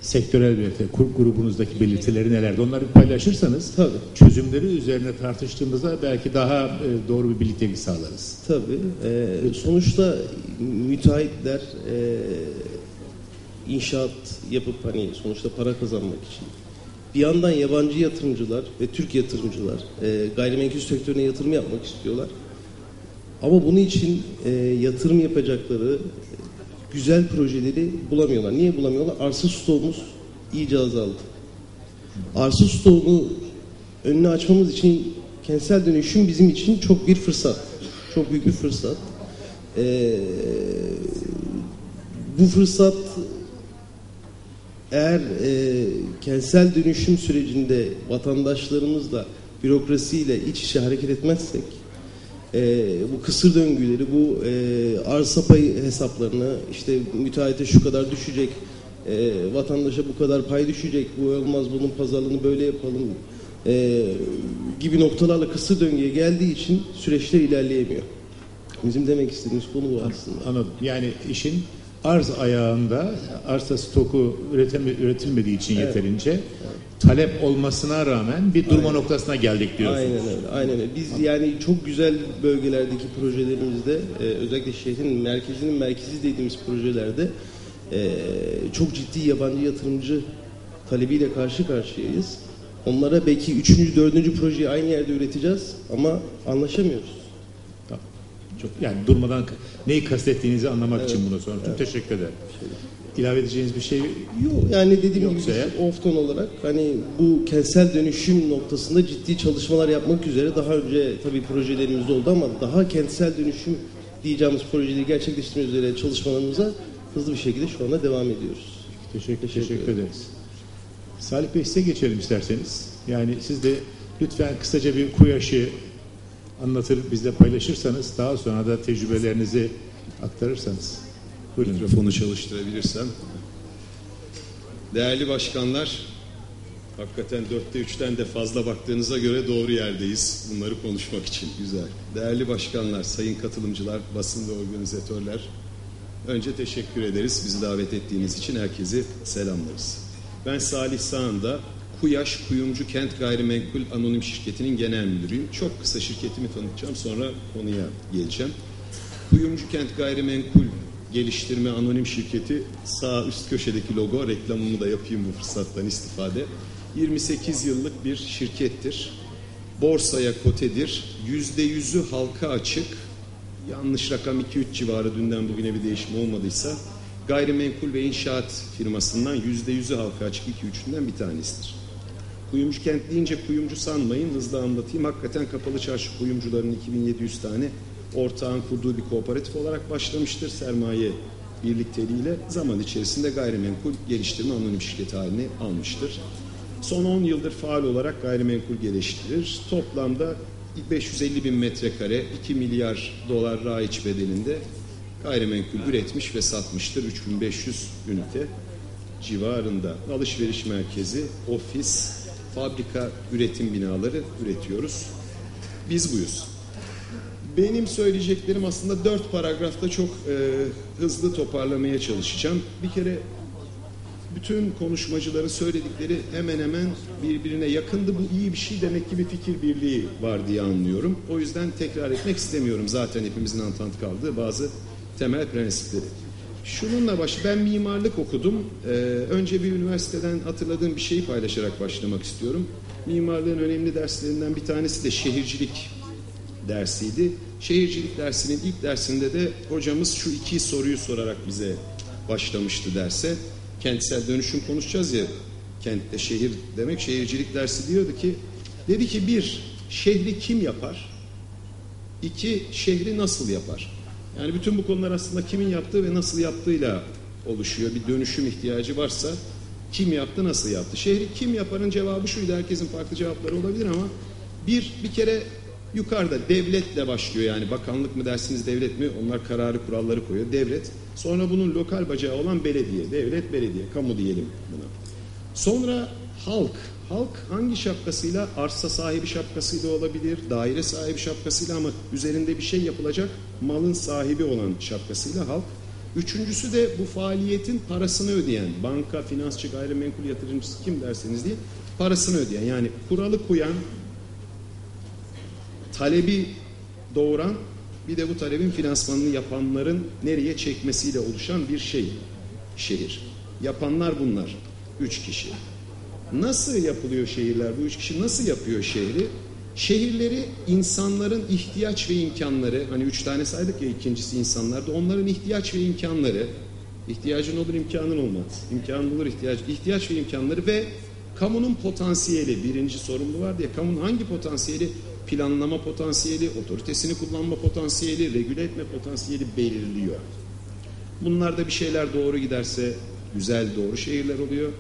Sektörel belirti, kur grubunuzdaki belirtileri nelerdi? Onları paylaşırsanız Tabii. çözümleri üzerine tartıştığımızda belki daha e, doğru bir birliktelik sağlarız. Tabii. e, sonuçta müteahhitler e, inşaat yapıp hani sonuçta para kazanmak için bir yandan yabancı yatırımcılar ve Türk yatırımcılar e, gayrimenkul sektörüne yatırım yapmak istiyorlar. Ama bunun için e, yatırım yapacakları güzel projeleri bulamıyorlar. Niye bulamıyorlar? Arsa stoğumuz iyice azaldı. Arsa stoğunu önünü açmamız için kentsel dönüşüm bizim için çok bir fırsat. Çok büyük bir fırsat. Ee, bu fırsat eğer e, kentsel dönüşüm sürecinde vatandaşlarımızla bürokrasiyle iç içe hareket etmezsek e, bu kısır döngüleri, bu e, arsa payı hesaplarını işte müteahhite şu kadar düşecek, e, vatandaşa bu kadar pay düşecek, bu olmaz bunun pazarlığını böyle yapalım e, gibi noktalarla kısır döngüye geldiği için süreçler ilerleyemiyor. Bizim demek istediğimiz konu bu aslında. Anladım. Yani işin arz ayağında arsa stoku üretilmediği için yeterince talep olmasına rağmen bir durma noktasına geldik diyorsunuz. Aynen öyle. Aynen öyle. Biz yani çok güzel bölgelerdeki projelerimizde e, özellikle şehrin merkezinin merkezi dediğimiz projelerde e, çok ciddi yabancı yatırımcı talebiyle karşı karşıyayız. Onlara belki üçüncü, dördüncü projeyi aynı yerde üreteceğiz ama anlaşamıyoruz. Çok yani durmadan neyi kastettiğinizi anlamak için bunu sordum. Çok teşekkür ederim. İlave edeceğiniz bir şey Yok yani dediğim gibi eğer- biz Ofton olarak hani bu kentsel dönüşüm noktasında ciddi çalışmalar yapmak üzere daha önce tabii projelerimiz oldu ama daha kentsel dönüşüm diyeceğimiz projeleri gerçekleştirmek üzere çalışmalarımıza hızlı bir şekilde şu anda devam ediyoruz. Teşekkür, Teşekkür teşekkür ederiz. Salih Bey size geçelim isterseniz. Yani siz de lütfen kısaca bir kuyaşı anlatır, bizle paylaşırsanız daha sonra da tecrübelerinizi aktarırsanız. Buyurun. Mikrofonu çalıştırabilirsem. Değerli başkanlar, hakikaten dörtte üçten de fazla baktığınıza göre doğru yerdeyiz bunları konuşmak için. Güzel. Değerli başkanlar, sayın katılımcılar, basın ve organizatörler, önce teşekkür ederiz bizi davet ettiğiniz için herkesi selamlarız. Ben Salih Sağında, Kuyaş Kuyumcu Kent Gayrimenkul Anonim Şirketi'nin genel müdürüyüm. Çok kısa şirketimi tanıtacağım sonra konuya geleceğim. Kuyumcu Kent Gayrimenkul Geliştirme Anonim Şirketi sağ üst köşedeki logo reklamımı da yapayım bu fırsattan istifade. 28 yıllık bir şirkettir. borsaya kotedir. Yüzde yüzü halka açık. Yanlış rakam 2-3 civarı dünden bugüne bir değişim olmadıysa gayrimenkul ve inşaat firmasından yüzde yüzü halka açık 2-3'ünden bir tanesidir. Kuyumcu kent deyince kuyumcu sanmayın hızlı anlatayım. Hakikaten kapalı çarşı kuyumcuların 2700 tane ortağın kurduğu bir kooperatif olarak başlamıştır. Sermaye birlikteliğiyle zaman içerisinde gayrimenkul geliştirme anonim şirketi haline almıştır. Son 10 yıldır faal olarak gayrimenkul geliştirir. Toplamda 550 bin metrekare 2 milyar dolar raiç bedelinde gayrimenkul üretmiş ve satmıştır. 3500 ünite civarında alışveriş merkezi, ofis, fabrika üretim binaları üretiyoruz. Biz buyuz. Benim söyleyeceklerim aslında dört paragrafta çok e, hızlı toparlamaya çalışacağım. Bir kere bütün konuşmacıların söyledikleri hemen hemen birbirine yakındı. Bu iyi bir şey demek ki bir fikir birliği var diye anlıyorum. O yüzden tekrar etmek istemiyorum zaten hepimizin antant kaldığı bazı temel prensipleri. Şununla baş, ben mimarlık okudum. Ee, önce bir üniversiteden hatırladığım bir şeyi paylaşarak başlamak istiyorum. Mimarlığın önemli derslerinden bir tanesi de şehircilik dersiydi. Şehircilik dersinin ilk dersinde de hocamız şu iki soruyu sorarak bize başlamıştı derse. Kentsel dönüşüm konuşacağız ya, kentte şehir demek şehircilik dersi diyordu ki, dedi ki bir, şehri kim yapar? İki, şehri nasıl yapar? Yani bütün bu konular aslında kimin yaptığı ve nasıl yaptığıyla oluşuyor. Bir dönüşüm ihtiyacı varsa kim yaptı, nasıl yaptı? Şehri kim yaparın cevabı şuydu. Herkesin farklı cevapları olabilir ama bir, bir kere yukarıda devletle başlıyor. Yani bakanlık mı dersiniz devlet mi? Onlar kararı kuralları koyuyor. Devlet. Sonra bunun lokal bacağı olan belediye. Devlet, belediye, kamu diyelim buna. Sonra halk. Halk hangi şapkasıyla? Arsa sahibi şapkasıyla olabilir, daire sahibi şapkasıyla ama üzerinde bir şey yapılacak malın sahibi olan şapkasıyla halk. Üçüncüsü de bu faaliyetin parasını ödeyen, banka, finansçı, gayrimenkul yatırımcısı kim derseniz diye parasını ödeyen. Yani kuralı koyan, talebi doğuran bir de bu talebin finansmanını yapanların nereye çekmesiyle oluşan bir şey, şehir. Yapanlar bunlar, üç kişi. Nasıl yapılıyor şehirler? Bu üç kişi nasıl yapıyor şehri? Şehirleri insanların ihtiyaç ve imkanları, hani üç tane saydık ya ikincisi insanlardı, onların ihtiyaç ve imkanları, ihtiyacın olur imkanın olmaz, imkanın olur ihtiyaç, ihtiyaç ve imkanları ve kamunun potansiyeli, birinci sorumlu var diye, kamunun hangi potansiyeli? Planlama potansiyeli, otoritesini kullanma potansiyeli, regüle etme potansiyeli belirliyor. Bunlarda bir şeyler doğru giderse güzel doğru şehirler oluyor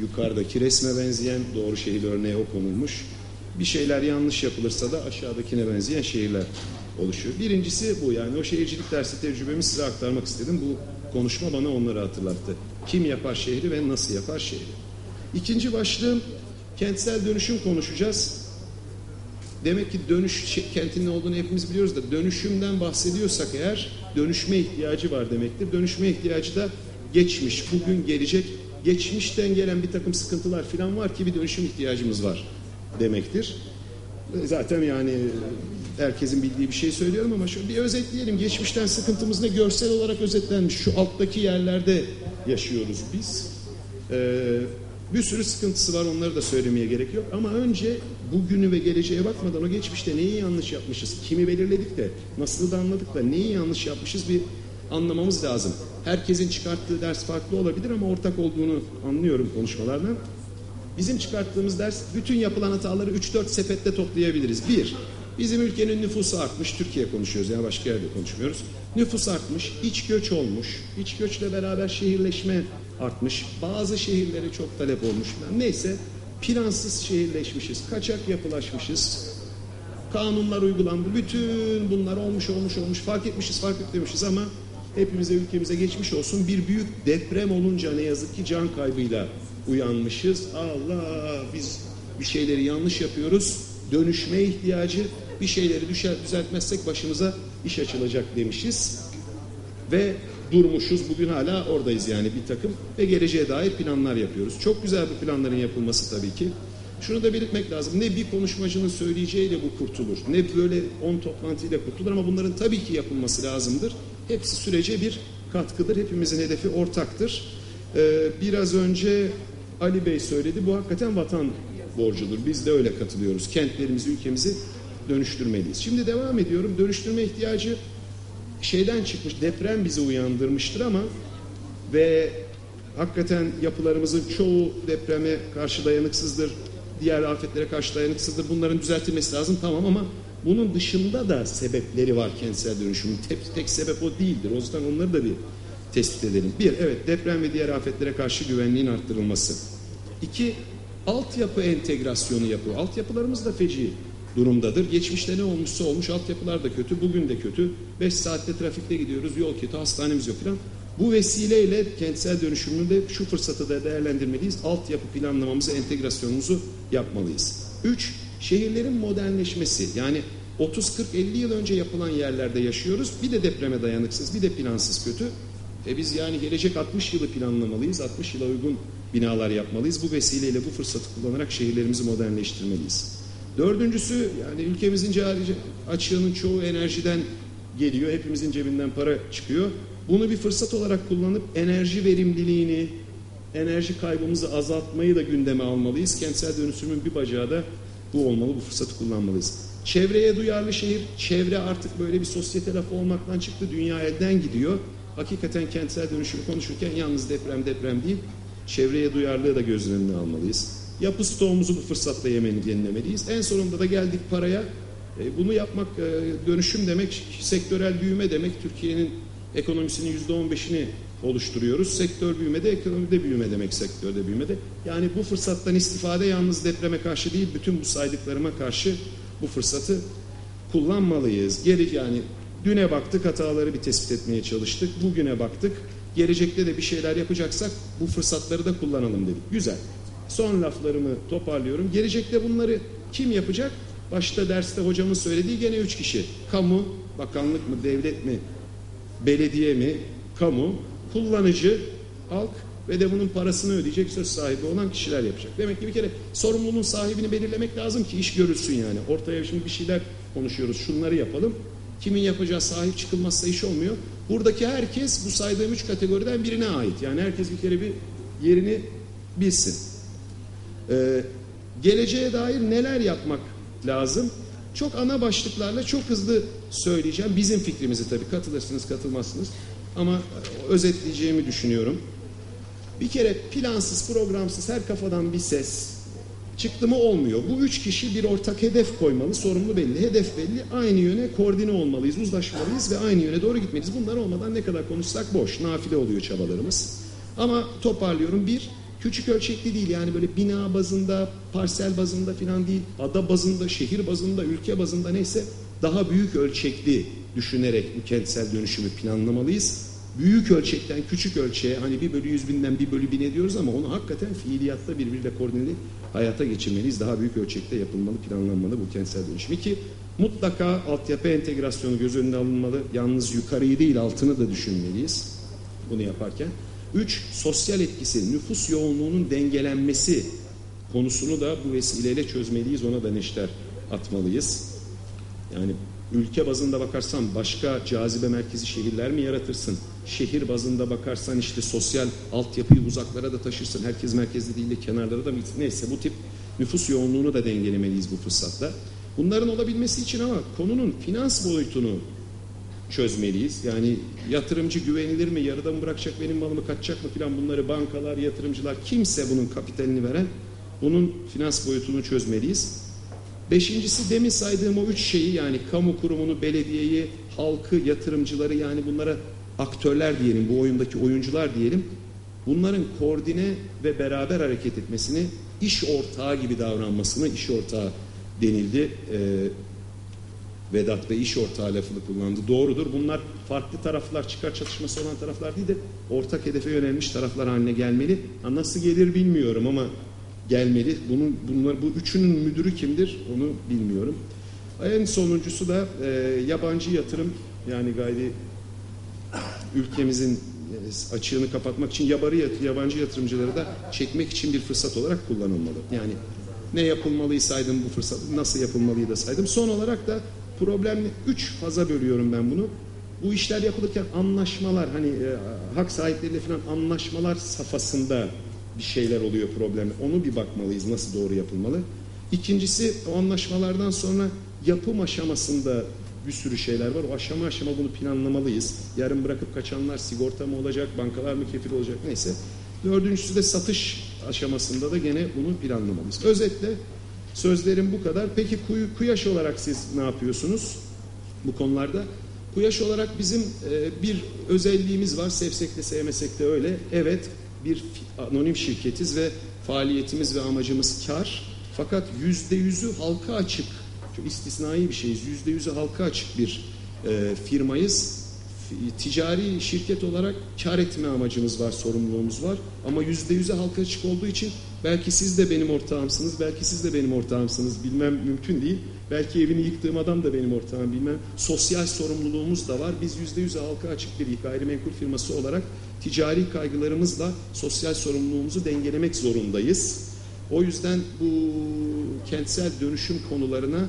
yukarıdaki resme benzeyen doğru şehir örneği o konulmuş. Bir şeyler yanlış yapılırsa da aşağıdakine benzeyen şehirler oluşuyor. Birincisi bu yani o şehircilik dersi tecrübemi size aktarmak istedim. Bu konuşma bana onları hatırlattı. Kim yapar şehri ve nasıl yapar şehri. İkinci başlığım kentsel dönüşüm konuşacağız. Demek ki dönüş kentinin ne olduğunu hepimiz biliyoruz da dönüşümden bahsediyorsak eğer dönüşme ihtiyacı var demektir. Dönüşme ihtiyacı da geçmiş, bugün, gelecek geçmişten gelen bir takım sıkıntılar falan var ki bir dönüşüm ihtiyacımız var demektir. Zaten yani herkesin bildiği bir şey söylüyorum ama şöyle bir özetleyelim. Geçmişten sıkıntımız ne? Görsel olarak özetlenmiş. Şu alttaki yerlerde yaşıyoruz biz. Ee, bir sürü sıkıntısı var onları da söylemeye gerek yok. Ama önce bugünü ve geleceğe bakmadan o geçmişte neyi yanlış yapmışız? Kimi belirledik de nasıl da anladık da neyi yanlış yapmışız bir anlamamız lazım. Herkesin çıkarttığı ders farklı olabilir ama ortak olduğunu anlıyorum konuşmalardan. Bizim çıkarttığımız ders bütün yapılan hataları 3-4 sepette toplayabiliriz. Bir, bizim ülkenin nüfusu artmış. Türkiye konuşuyoruz yani başka yerde konuşmuyoruz. Nüfus artmış, iç göç olmuş. İç göçle beraber şehirleşme artmış. Bazı şehirlere çok talep olmuş. Neyse plansız şehirleşmişiz. Kaçak yapılaşmışız. Kanunlar uygulandı. Bütün bunlar olmuş olmuş olmuş. Fark etmişiz fark etmemişiz ama hepimize ülkemize geçmiş olsun. Bir büyük deprem olunca ne yazık ki can kaybıyla uyanmışız. Allah biz bir şeyleri yanlış yapıyoruz. Dönüşme ihtiyacı bir şeyleri düşer, düzeltmezsek başımıza iş açılacak demişiz. Ve durmuşuz. Bugün hala oradayız yani bir takım ve geleceğe dair planlar yapıyoruz. Çok güzel bu planların yapılması tabii ki. Şunu da belirtmek lazım. Ne bir konuşmacının söyleyeceğiyle bu kurtulur. Ne böyle on toplantıyla kurtulur ama bunların tabii ki yapılması lazımdır. Hepsi sürece bir katkıdır. Hepimizin hedefi ortaktır. Ee, biraz önce Ali Bey söyledi. Bu hakikaten vatan borcudur. Biz de öyle katılıyoruz. Kentlerimizi, ülkemizi dönüştürmeliyiz. Şimdi devam ediyorum. Dönüştürme ihtiyacı şeyden çıkmış. Deprem bizi uyandırmıştır ama ve hakikaten yapılarımızın çoğu depreme karşı dayanıksızdır. Diğer afetlere karşı dayanıksızdır. Bunların düzeltilmesi lazım tamam ama bunun dışında da sebepleri var kentsel dönüşümün. Tek, tek sebep o değildir. O yüzden onları da bir tespit edelim. Bir, evet deprem ve diğer afetlere karşı güvenliğin arttırılması. İki, altyapı entegrasyonu yapıyor. Altyapılarımız da feci durumdadır. Geçmişte ne olmuşsa olmuş altyapılar da kötü, bugün de kötü. 5 saatte trafikte gidiyoruz, yol kötü, hastanemiz yok falan. Bu vesileyle kentsel dönüşümünde şu fırsatı da değerlendirmeliyiz. Altyapı planlamamızı, entegrasyonumuzu yapmalıyız. Üç, şehirlerin modernleşmesi. Yani 30, 40, 50 yıl önce yapılan yerlerde yaşıyoruz. Bir de depreme dayanıksız, bir de plansız kötü. E biz yani gelecek 60 yılı planlamalıyız. 60 yıla uygun binalar yapmalıyız. Bu vesileyle bu fırsatı kullanarak şehirlerimizi modernleştirmeliyiz. Dördüncüsü yani ülkemizin cari açığının çoğu enerjiden geliyor. Hepimizin cebinden para çıkıyor. Bunu bir fırsat olarak kullanıp enerji verimliliğini, enerji kaybımızı azaltmayı da gündeme almalıyız. Kentsel dönüşümün bir bacağı da bu olmalı. Bu fırsatı kullanmalıyız. Çevreye duyarlı şehir, çevre artık böyle bir sosyete lafı olmaktan çıktı. Dünya elden gidiyor. Hakikaten kentsel dönüşümü konuşurken yalnız deprem deprem değil, çevreye duyarlılığı da göz önüne almalıyız. Yapı stoğumuzu bu fırsatla yemeni yenilemeliyiz. En sonunda da geldik paraya. E, bunu yapmak e, dönüşüm demek, sektörel büyüme demek. Türkiye'nin ekonomisinin yüzde on beşini oluşturuyoruz. Sektör büyümede, ekonomide büyüme demek sektörde büyümede. Yani bu fırsattan istifade yalnız depreme karşı değil, bütün bu saydıklarıma karşı bu fırsatı kullanmalıyız. Geri yani düne baktık hataları bir tespit etmeye çalıştık. Bugüne baktık. Gelecekte de bir şeyler yapacaksak bu fırsatları da kullanalım dedik. Güzel. Son laflarımı toparlıyorum. Gelecekte bunları kim yapacak? Başta derste hocamın söylediği gene üç kişi. Kamu, bakanlık mı, devlet mi, belediye mi, kamu, kullanıcı, halk ve de bunun parasını ödeyecek söz sahibi olan kişiler yapacak. Demek ki bir kere sorumluluğun sahibini belirlemek lazım ki iş görülsün yani. Ortaya şimdi bir şeyler konuşuyoruz. Şunları yapalım. Kimin yapacağı sahip çıkılmazsa iş olmuyor. Buradaki herkes bu saydığım üç kategoriden birine ait. Yani herkes bir kere bir yerini bilsin. Ee, geleceğe dair neler yapmak lazım? Çok ana başlıklarla çok hızlı söyleyeceğim. Bizim fikrimizi tabii katılırsınız katılmazsınız. Ama özetleyeceğimi düşünüyorum. Bir kere plansız, programsız her kafadan bir ses çıktı mı olmuyor. Bu üç kişi bir ortak hedef koymalı, sorumlu belli, hedef belli, aynı yöne koordine olmalıyız, uzlaşmalıyız ve aynı yöne doğru gitmeliyiz. Bunlar olmadan ne kadar konuşsak boş, nafile oluyor çabalarımız. Ama toparlıyorum. Bir, küçük ölçekli değil yani böyle bina bazında, parsel bazında falan değil, ada bazında, şehir bazında, ülke bazında neyse daha büyük ölçekli düşünerek bu kentsel dönüşümü planlamalıyız. Büyük ölçekten küçük ölçeğe hani bir bölü yüz binden bir bölü bin diyoruz ama onu hakikaten fiiliyatta birbiriyle koordineli hayata geçirmeliyiz. Daha büyük ölçekte yapılmalı, planlanmalı bu kentsel dönüşüm. İki, mutlaka altyapı entegrasyonu göz önüne alınmalı. Yalnız yukarıyı değil altını da düşünmeliyiz bunu yaparken. Üç, sosyal etkisi, nüfus yoğunluğunun dengelenmesi konusunu da bu vesileyle çözmeliyiz. Ona da neşter atmalıyız. Yani ülke bazında bakarsan başka cazibe merkezi şehirler mi yaratırsın? Şehir bazında bakarsan işte sosyal altyapıyı uzaklara da taşırsın. Herkes merkezde değil de kenarlara da? Neyse bu tip nüfus yoğunluğunu da dengelemeliyiz bu fırsatta. Bunların olabilmesi için ama konunun finans boyutunu çözmeliyiz. Yani yatırımcı güvenilir mi, yarıda mı bırakacak benim malımı kaçacak mı filan bunları bankalar, yatırımcılar kimse bunun kapitalini veren bunun finans boyutunu çözmeliyiz. Beşincisi demin saydığım o üç şeyi yani kamu kurumunu, belediyeyi, halkı, yatırımcıları yani bunlara aktörler diyelim, bu oyundaki oyuncular diyelim. Bunların koordine ve beraber hareket etmesini, iş ortağı gibi davranmasını, iş ortağı denildi. Ee, Vedat Bey iş ortağı lafını kullandı. Doğrudur. Bunlar farklı taraflar, çıkar çatışması olan taraflar değil de ortak hedefe yönelmiş taraflar haline gelmeli. Ha, nasıl gelir bilmiyorum ama gelmeli. Bunun, bunlar, bu üçünün müdürü kimdir onu bilmiyorum. En sonuncusu da e, yabancı yatırım yani gayri ülkemizin e, açığını kapatmak için yabancı, yabancı yatırımcıları da çekmek için bir fırsat olarak kullanılmalı. Yani ne yapılmalıyı saydım bu fırsatı, nasıl yapılmalıyı da saydım. Son olarak da problemli üç faza bölüyorum ben bunu. Bu işler yapılırken anlaşmalar hani e, hak sahipleriyle falan anlaşmalar safhasında bir şeyler oluyor problem. Onu bir bakmalıyız nasıl doğru yapılmalı. İkincisi o anlaşmalardan sonra yapım aşamasında bir sürü şeyler var. O aşama aşama bunu planlamalıyız. Yarın bırakıp kaçanlar sigorta mı olacak, bankalar mı kefil olacak neyse. Dördüncüsü de satış aşamasında da gene bunu planlamalıyız. Özetle sözlerim bu kadar. Peki kuy, kuyaş olarak siz ne yapıyorsunuz bu konularda? Kuyaş olarak bizim e, bir özelliğimiz var. Sevsek de sevmesek de öyle. Evet bir anonim şirketiz ve faaliyetimiz ve amacımız kar. Fakat yüzde yüzü halka açık. Çok istisnai bir şeyiz. Yüzde yüzü halka açık bir e, firmayız. Ticari şirket olarak kar etme amacımız var, sorumluluğumuz var. Ama yüzde yüze halka açık olduğu için belki siz de benim ortağımsınız, belki siz de benim ortağımsınız bilmem mümkün değil. Belki evini yıktığım adam da benim ortağım bilmem. Sosyal sorumluluğumuz da var. Biz yüzde yüze halka açık bir gayrimenkul firması olarak ticari kaygılarımızla sosyal sorumluluğumuzu dengelemek zorundayız. O yüzden bu kentsel dönüşüm konularına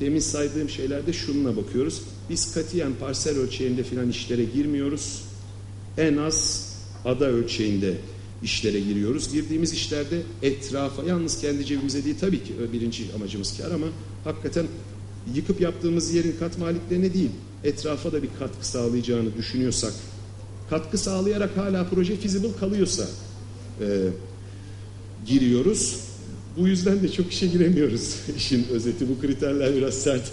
demin saydığım şeylerde şununla bakıyoruz. Biz katiyen parsel ölçeğinde filan işlere girmiyoruz. En az ada ölçeğinde işlere giriyoruz. Girdiğimiz işlerde etrafa, yalnız kendi cebimize değil tabii ki birinci amacımız kar ama hakikaten yıkıp yaptığımız yerin kat maliklerine değil, etrafa da bir katkı sağlayacağını düşünüyorsak, katkı sağlayarak hala proje feasible kalıyorsa e, giriyoruz. Bu yüzden de çok işe giremiyoruz. İşin özeti bu kriterler biraz sert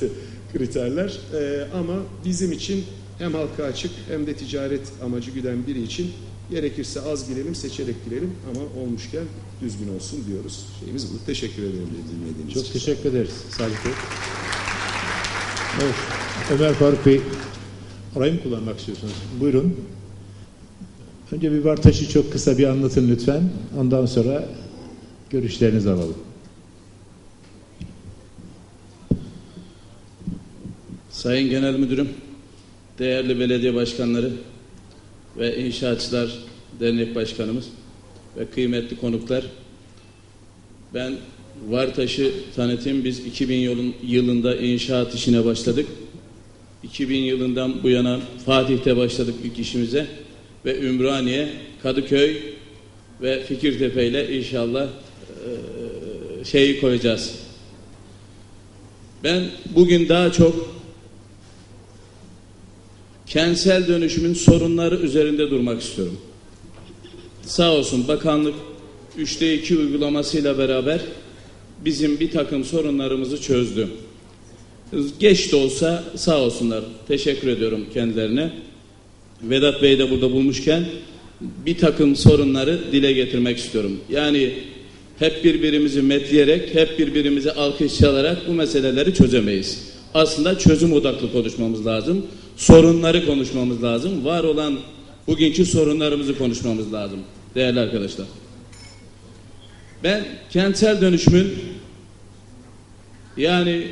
kriterler. Ee, ama bizim için hem halka açık hem de ticaret amacı güden biri için gerekirse az girelim, seçerek girelim ama olmuşken düzgün olsun diyoruz. Şeyimiz bu. Teşekkür ederim dinlediğiniz Çok için. teşekkür ederiz Salih Bey. Evet, Ömer Faruk Bey, arayı mı kullanmak istiyorsunuz? Buyurun. Önce bir Vartaş'ı çok kısa bir anlatın lütfen. Ondan sonra görüşlerinizi alalım. Sayın Genel Müdürüm, değerli belediye başkanları ve İnşaatçılar Dernek Başkanımız ve kıymetli konuklar. Ben Vartaş'ı tanıtayım. Biz 2000 yılın, yılında inşaat işine başladık. 2000 yılından bu yana Fatih'te başladık ilk işimize ve Ümraniye, Kadıköy ve Fikirtepe ile inşallah e, şeyi koyacağız. Ben bugün daha çok kentsel dönüşümün sorunları üzerinde durmak istiyorum. Sağ olsun bakanlık 3'te 2 uygulamasıyla beraber bizim bir takım sorunlarımızı çözdü. Geç de olsa sağ olsunlar. Teşekkür ediyorum kendilerine. Vedat Bey de burada bulmuşken bir takım sorunları dile getirmek istiyorum. Yani hep birbirimizi metleyerek, hep birbirimizi alkış çalarak bu meseleleri çözemeyiz. Aslında çözüm odaklı konuşmamız lazım. Sorunları konuşmamız lazım. Var olan bugünkü sorunlarımızı konuşmamız lazım. Değerli arkadaşlar. Ben kentsel dönüşümün yani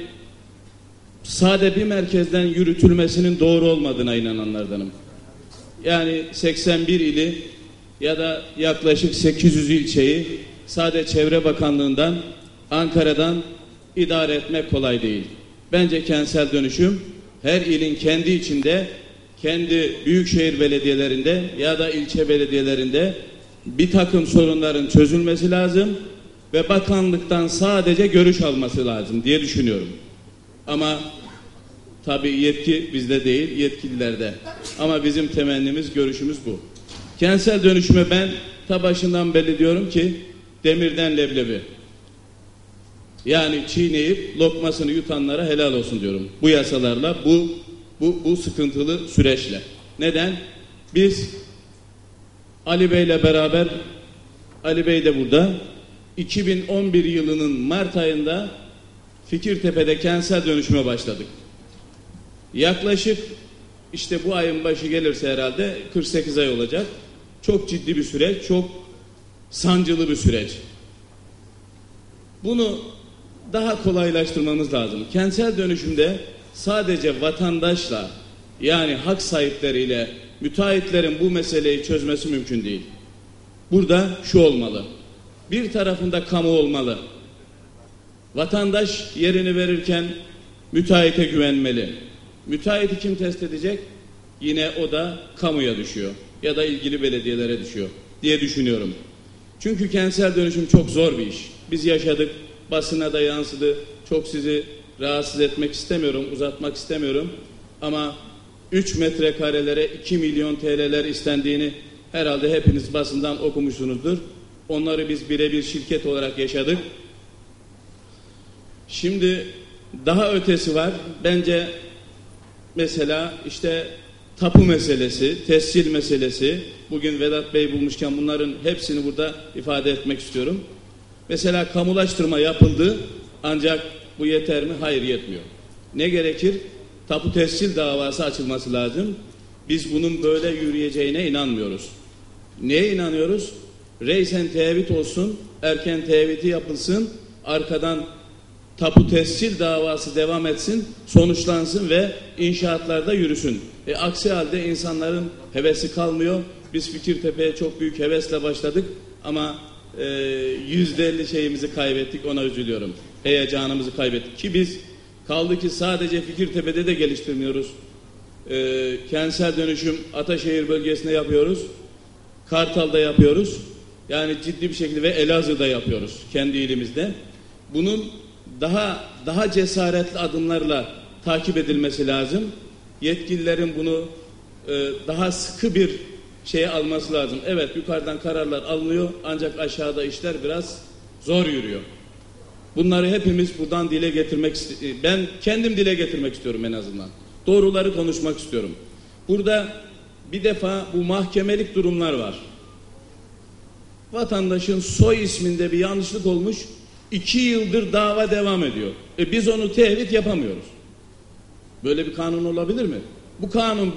sade bir merkezden yürütülmesinin doğru olmadığına inananlardanım. Yani 81 ili ya da yaklaşık 800 ilçeyi sade Çevre Bakanlığı'ndan, Ankara'dan idare etmek kolay değil. Bence kentsel dönüşüm her ilin kendi içinde, kendi büyükşehir belediyelerinde ya da ilçe belediyelerinde bir takım sorunların çözülmesi lazım ve bakanlıktan sadece görüş alması lazım diye düşünüyorum. Ama tabii yetki bizde değil, yetkililerde. Ama bizim temennimiz, görüşümüz bu. Kentsel dönüşüme ben ta başından belli diyorum ki demirden leblebi. Yani çiğneyip lokmasını yutanlara helal olsun diyorum. Bu yasalarla, bu bu bu sıkıntılı süreçle. Neden? Biz Ali Bey'le beraber Ali Bey de burada 2011 yılının Mart ayında Fikirtepe'de kentsel dönüşüme başladık. Yaklaşık işte bu ayın başı gelirse herhalde 48 ay olacak. Çok ciddi bir süreç, çok sancılı bir süreç. Bunu daha kolaylaştırmamız lazım. Kentsel dönüşümde sadece vatandaşla yani hak sahipleriyle müteahhitlerin bu meseleyi çözmesi mümkün değil. Burada şu olmalı. Bir tarafında kamu olmalı. Vatandaş yerini verirken müteahhite güvenmeli. Müteahhiti kim test edecek? Yine o da kamuya düşüyor ya da ilgili belediyelere düşüyor diye düşünüyorum. Çünkü kentsel dönüşüm çok zor bir iş. Biz yaşadık, basına da yansıdı. Çok sizi rahatsız etmek istemiyorum, uzatmak istemiyorum. Ama 3 metrekarelere 2 milyon TL'ler istendiğini herhalde hepiniz basından okumuşsunuzdur. Onları biz birebir şirket olarak yaşadık. Şimdi daha ötesi var. Bence mesela işte tapu meselesi, tescil meselesi. Bugün Vedat Bey bulmuşken bunların hepsini burada ifade etmek istiyorum. Mesela kamulaştırma yapıldı ancak bu yeter mi? Hayır yetmiyor. Ne gerekir? Tapu tescil davası açılması lazım. Biz bunun böyle yürüyeceğine inanmıyoruz. Neye inanıyoruz? Reysen tevhid olsun, erken tevhidi yapılsın, arkadan tapu tescil davası devam etsin, sonuçlansın ve inşaatlarda yürüsün. E, aksi halde insanların hevesi kalmıyor. Biz Fikirtepe'ye çok büyük hevesle başladık ama e, yüzde elli şeyimizi kaybettik ona üzülüyorum. Heyecanımızı kaybettik ki biz kaldı ki sadece Fikirtepe'de de geliştirmiyoruz. E, kentsel dönüşüm Ataşehir bölgesinde yapıyoruz. Kartal'da yapıyoruz. Yani ciddi bir şekilde ve Elazığ'da yapıyoruz kendi ilimizde. Bunun daha daha cesaretli adımlarla takip edilmesi lazım. Yetkililerin bunu e, daha sıkı bir şeye alması lazım. Evet yukarıdan kararlar alınıyor ancak aşağıda işler biraz zor yürüyor. Bunları hepimiz buradan dile getirmek iste- ben kendim dile getirmek istiyorum en azından. Doğruları konuşmak istiyorum. Burada bir defa bu mahkemelik durumlar var. Vatandaşın soy isminde bir yanlışlık olmuş. iki yıldır dava devam ediyor. E biz onu tevhid yapamıyoruz. Böyle bir kanun olabilir mi? Bu kanun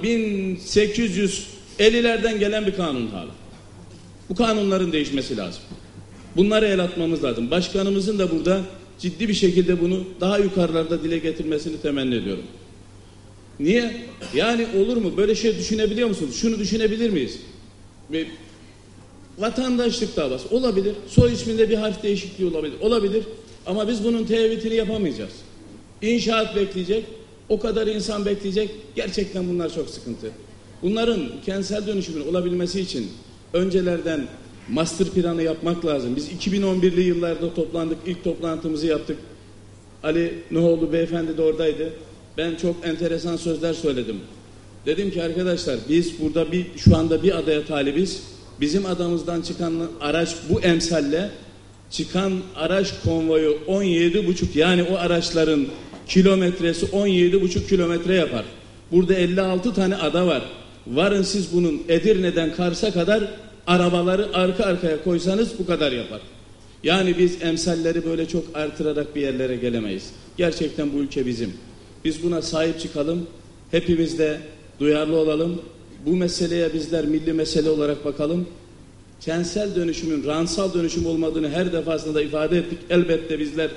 1850'lerden gelen bir kanun hala. Bu kanunların değişmesi lazım. Bunları el atmamız lazım. Başkanımızın da burada ciddi bir şekilde bunu daha yukarılarda dile getirmesini temenni ediyorum. Niye? Yani olur mu? Böyle şey düşünebiliyor musunuz? Şunu düşünebilir miyiz? Ve vatandaşlık davası olabilir. Soy isminde bir harf değişikliği olabilir. Olabilir. Ama biz bunun tevhidini yapamayacağız. İnşaat bekleyecek. O kadar insan bekleyecek. Gerçekten bunlar çok sıkıntı. Bunların kentsel dönüşümün olabilmesi için öncelerden master planı yapmak lazım. Biz 2011'li yıllarda toplandık. ilk toplantımızı yaptık. Ali Nuhoğlu beyefendi de oradaydı. Ben çok enteresan sözler söyledim. Dedim ki arkadaşlar biz burada bir şu anda bir adaya talibiz. Bizim adamızdan çıkan araç bu emsalle çıkan araç konvoyu 17,5 yani o araçların kilometresi 17,5 kilometre yapar. Burada 56 tane ada var. Varın siz bunun Edirne'den Kars'a kadar arabaları arka arkaya koysanız bu kadar yapar. Yani biz emsalleri böyle çok artırarak bir yerlere gelemeyiz. Gerçekten bu ülke bizim. Biz buna sahip çıkalım. Hepimiz de duyarlı olalım. Bu meseleye bizler milli mesele olarak bakalım. Kentsel dönüşümün ransal dönüşüm olmadığını her defasında da ifade ettik. Elbette bizler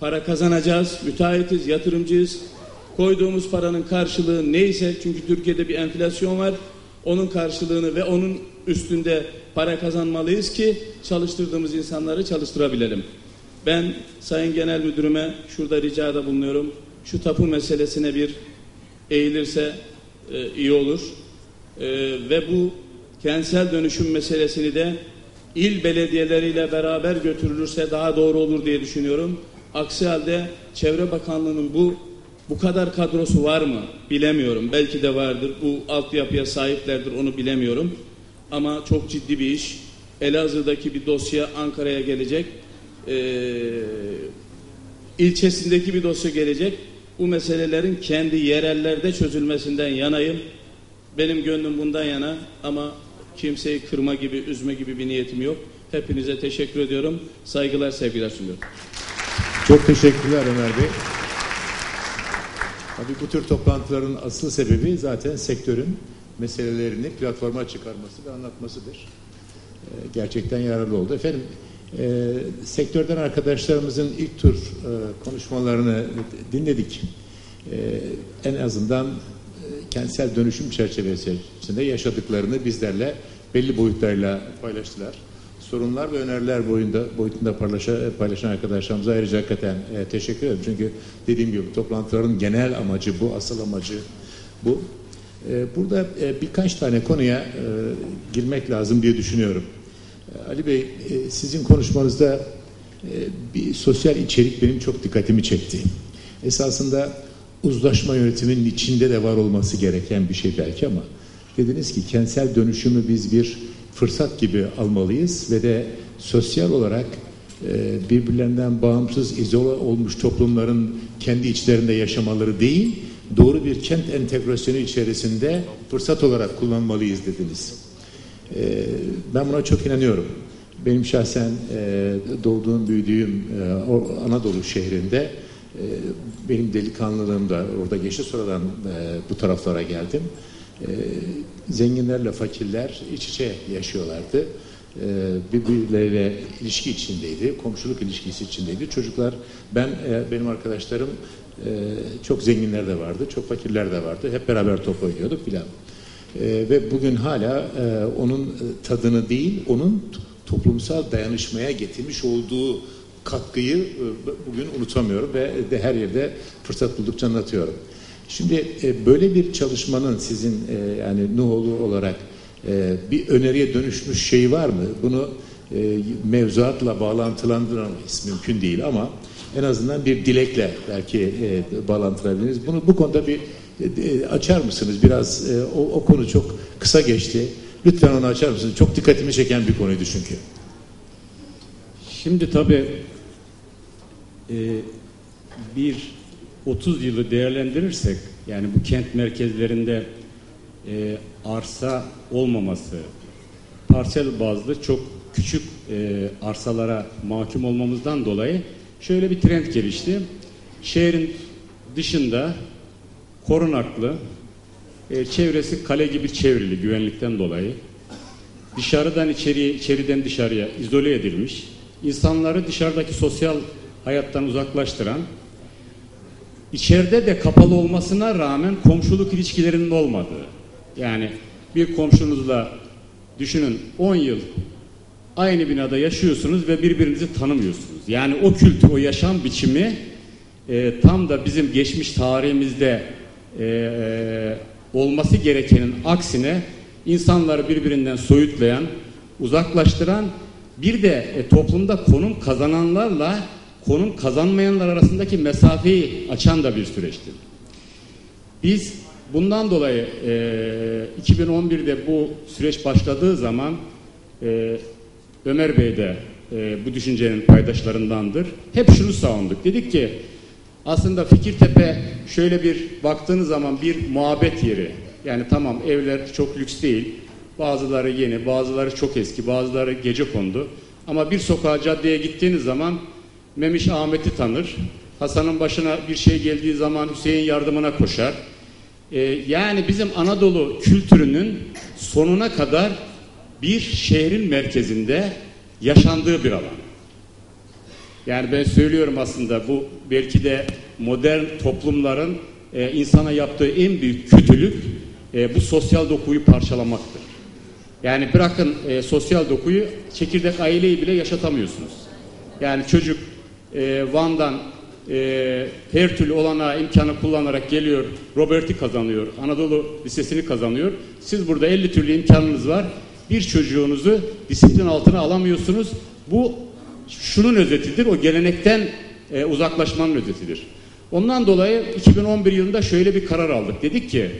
para kazanacağız, müteahhitiz, yatırımcıyız. Koyduğumuz paranın karşılığı neyse çünkü Türkiye'de bir enflasyon var. Onun karşılığını ve onun üstünde para kazanmalıyız ki çalıştırdığımız insanları çalıştırabilelim. Ben Sayın Genel Müdürüme şurada ricada bulunuyorum. Şu tapu meselesine bir eğilirse e, iyi olur. E, ve bu kentsel dönüşüm meselesini de il belediyeleriyle beraber götürülürse daha doğru olur diye düşünüyorum. Aksi halde Çevre Bakanlığı'nın bu bu kadar kadrosu var mı bilemiyorum. Belki de vardır. Bu altyapıya sahiplerdir onu bilemiyorum. Ama çok ciddi bir iş. Elazığ'daki bir dosya Ankara'ya gelecek. Ee, ilçesindeki bir dosya gelecek. Bu meselelerin kendi yerellerde çözülmesinden yanayım. Benim gönlüm bundan yana ama kimseyi kırma gibi, üzme gibi bir niyetim yok. Hepinize teşekkür ediyorum. Saygılar, sevgiler sunuyorum. Çok teşekkürler Ömer Bey. Tabii bu tür toplantıların asıl sebebi zaten sektörün meselelerini platforma çıkarması ve anlatmasıdır. Ee, Gerçekten yararlı oldu. Efendim, e, sektörden arkadaşlarımızın ilk tur e, konuşmalarını dinledik. E, en azından e, kentsel dönüşüm çerçevesi içinde yaşadıklarını bizlerle belli boyutlarıyla paylaştılar. Sorunlar ve öneriler boyunda, boyutunda paylaşan, paylaşan arkadaşlarımıza ayrıca hakikaten e, teşekkür ederim. Çünkü dediğim gibi toplantıların genel amacı bu, asıl amacı bu. E, burada e, birkaç tane konuya e, girmek lazım diye düşünüyorum. E, Ali Bey, e, sizin konuşmanızda e, bir sosyal içerik benim çok dikkatimi çekti. Esasında uzlaşma yönetiminin içinde de var olması gereken bir şey belki ama dediniz ki kentsel dönüşümü biz bir fırsat gibi almalıyız ve de sosyal olarak e, birbirlerinden bağımsız izole olmuş toplumların kendi içlerinde yaşamaları değil, doğru bir kent entegrasyonu içerisinde fırsat olarak kullanmalıyız dediniz. E, ben buna çok inanıyorum. Benim şahsen e, doğduğum, büyüdüğüm Anadolu şehrinde benim delikanlılığımda orada geçti. Sonradan bu taraflara geldim. E, zenginlerle fakirler iç içe yaşıyorlardı. E, birbirleriyle ilişki içindeydi. Komşuluk ilişkisi içindeydi. Çocuklar, ben, e, benim arkadaşlarım e, çok zenginler de vardı, çok fakirler de vardı. Hep beraber top oynuyorduk filan. E, ve bugün hala e, onun tadını değil, onun toplumsal dayanışmaya getirmiş olduğu katkıyı e, bugün unutamıyorum ve de her yerde fırsat buldukça anlatıyorum. Şimdi e, böyle bir çalışmanın sizin e, yani Nuhoğlu olarak bir öneriye dönüşmüş şey var mı? Bunu mevzuatla bağlantılandırmayız mümkün değil ama en azından bir dilekle belki bağlantılayabiliriz. Bunu bu konuda bir açar mısınız? Biraz o, o konu çok kısa geçti. Lütfen onu açar mısınız? Çok dikkatimi çeken bir konuydu çünkü. Şimdi tabii e, bir 30 yılı değerlendirirsek yani bu kent merkezlerinde e, arsa olmaması, parsel bazlı çok küçük e, arsalara mahkum olmamızdan dolayı şöyle bir trend gelişti. Şehrin dışında korunaklı, e, çevresi kale gibi çevrili güvenlikten dolayı, dışarıdan içeriye, içeriden dışarıya izole edilmiş, insanları dışarıdaki sosyal hayattan uzaklaştıran, içeride de kapalı olmasına rağmen komşuluk ilişkilerinin olmadığı. Yani bir komşunuzla düşünün 10 yıl aynı binada yaşıyorsunuz ve birbirinizi tanımıyorsunuz. Yani o kültür, o yaşam biçimi e, tam da bizim geçmiş tarihimizde e, e, olması gerekenin aksine insanları birbirinden soyutlayan, uzaklaştıran bir de e, toplumda konum kazananlarla konum kazanmayanlar arasındaki mesafeyi açan da bir süreçtir. Biz bundan dolayı e, 2011'de bu süreç başladığı zaman e, Ömer Bey de e, bu düşüncenin paydaşlarındandır. Hep şunu savunduk. Dedik ki aslında Fikirtepe şöyle bir baktığınız zaman bir muhabbet yeri. Yani tamam evler çok lüks değil. Bazıları yeni, bazıları çok eski, bazıları gece kondu. Ama bir sokağa, caddeye gittiğiniz zaman Memiş Ahmet'i tanır. Hasan'ın başına bir şey geldiği zaman Hüseyin yardımına koşar. Ee, yani bizim Anadolu kültürünün sonuna kadar bir şehrin merkezinde yaşandığı bir alan. Yani ben söylüyorum aslında bu belki de modern toplumların e, insana yaptığı en büyük kötülük e, bu sosyal dokuyu parçalamaktır. Yani bırakın e, sosyal dokuyu çekirdek aileyi bile yaşatamıyorsunuz. Yani çocuk e, Van'dan e, her türlü olana imkanı kullanarak geliyor, Robert'i kazanıyor, Anadolu Lisesi'ni kazanıyor. Siz burada 50 türlü imkanınız var. Bir çocuğunuzu disiplin altına alamıyorsunuz. Bu şunun özetidir, o gelenekten e, uzaklaşmanın özetidir. Ondan dolayı 2011 yılında şöyle bir karar aldık. Dedik ki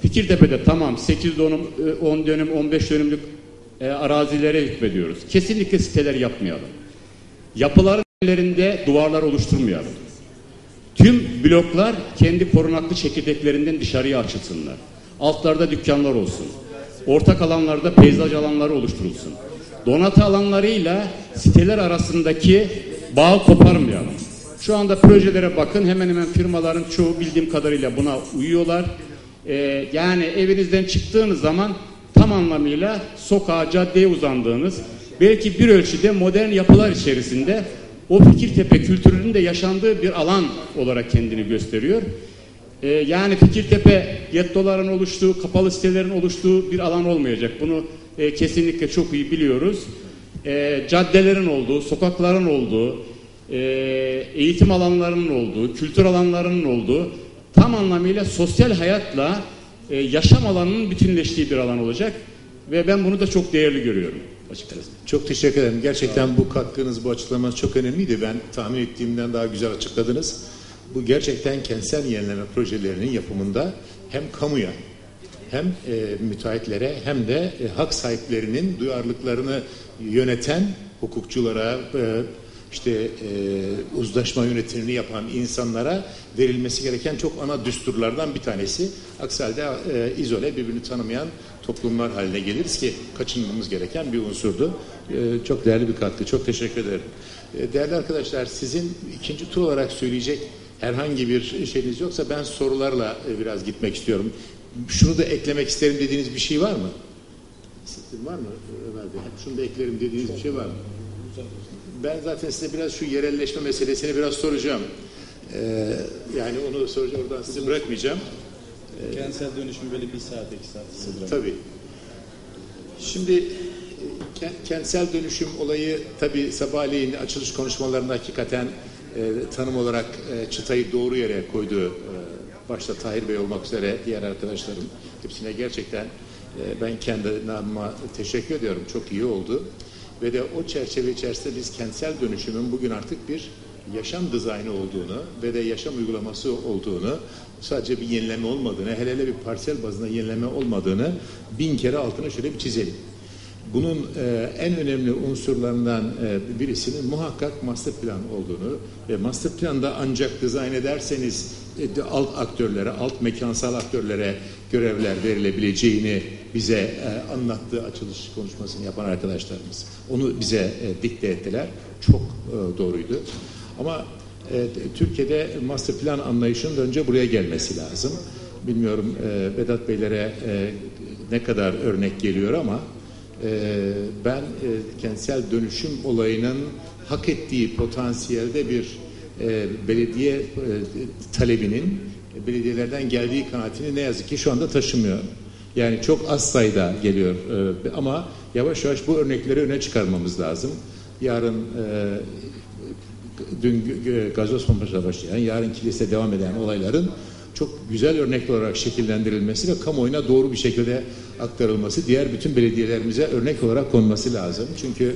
Fikirtepe'de tamam 8 dönüm, 10 dönüm, 15 dönümlük e, arazilere hükmediyoruz. Kesinlikle siteler yapmayalım. Yapıların üzerinde duvarlar oluşturmayalım. Tüm bloklar kendi korunaklı çekirdeklerinden dışarıya açılsınlar. Altlarda dükkanlar olsun. Ortak alanlarda peyzaj alanları oluşturulsun. Donatı alanlarıyla siteler arasındaki bağı koparmayalım. Şu anda projelere bakın hemen hemen firmaların çoğu bildiğim kadarıyla buna uyuyorlar. Ee, yani evinizden çıktığınız zaman tam anlamıyla sokağa, caddeye uzandığınız belki bir ölçüde modern yapılar içerisinde o Fikirtepe kültürünün de yaşandığı bir alan olarak kendini gösteriyor. Ee, yani Fikirtepe gettoların oluştuğu, kapalı sitelerin oluştuğu bir alan olmayacak. Bunu e, kesinlikle çok iyi biliyoruz. E, caddelerin olduğu, sokakların olduğu, e, eğitim alanlarının olduğu, kültür alanlarının olduğu tam anlamıyla sosyal hayatla e, yaşam alanının bütünleştiği bir alan olacak ve ben bunu da çok değerli görüyorum. açıkçası. Çok teşekkür ederim. Gerçekten bu katkınız, bu açıklamanız çok önemliydi. Ben tahmin ettiğimden daha güzel açıkladınız. Bu gerçekten kentsel yenileme projelerinin yapımında hem kamuya hem e, müteahhitlere hem de e, hak sahiplerinin duyarlılıklarını yöneten hukukçulara, e, işte e, uzlaşma yönetimini yapan insanlara verilmesi gereken çok ana düsturlardan bir tanesi. Aksi halde e, izole birbirini tanımayan toplumlar haline geliriz ki kaçınmamız gereken bir unsurdu. E, çok değerli bir katkı. Çok teşekkür ederim. E, değerli arkadaşlar sizin ikinci tur olarak söyleyecek herhangi bir şeyiniz yoksa ben sorularla e, biraz gitmek istiyorum. Şunu da eklemek isterim dediğiniz bir şey var mı? Sizin var mı Ömer? Şunu da eklerim dediğiniz bir şey var mı? Ben zaten size biraz şu yerelleşme meselesini biraz soracağım. Ee, yani onu soracağım oradan sizi bırakmayacağım. Kentsel dönüşüm böyle bir saat iki saat sığdıramıyor. Tabii. Şimdi e, ke- kentsel dönüşüm olayı tabii sabahleyin açılış konuşmalarında hakikaten e, tanım olarak e, çıtayı doğru yere koydu. E, başta Tahir Bey olmak üzere diğer arkadaşlarım hepsine gerçekten e, ben kendi namıma teşekkür ediyorum. Çok iyi oldu. Ve de o çerçeve içerisinde biz kentsel dönüşümün bugün artık bir yaşam dizaynı olduğunu ve de yaşam uygulaması olduğunu sadece bir yenileme olmadığını hele hele bir parsel bazında yenileme olmadığını bin kere altına şöyle bir çizelim. Bunun e, en önemli unsurlarından e, birisinin muhakkak master plan olduğunu ve master planda ancak dizayn ederseniz e, alt aktörlere, alt mekansal aktörlere görevler verilebileceğini bize e, anlattı açılış konuşmasını yapan arkadaşlarımız. Onu bize e, dikte ettiler. Çok e, doğruydu. Ama e, Türkiye'de master plan anlayışının önce buraya gelmesi lazım. Bilmiyorum e, Vedat Beylere e, ne kadar örnek geliyor ama ee, ben e, kentsel dönüşüm olayının hak ettiği potansiyelde bir e, belediye e, talebinin e, belediyelerden geldiği kanaatini ne yazık ki şu anda taşımıyor. Yani çok az sayıda geliyor E, ama yavaş yavaş bu örnekleri öne çıkarmamız lazım. Yarın e, dün Gazoz Pompası'na başlayan, yarın kilise devam eden olayların çok güzel örnek olarak şekillendirilmesi ve kamuoyuna doğru bir şekilde aktarılması, diğer bütün belediyelerimize örnek olarak konması lazım. Çünkü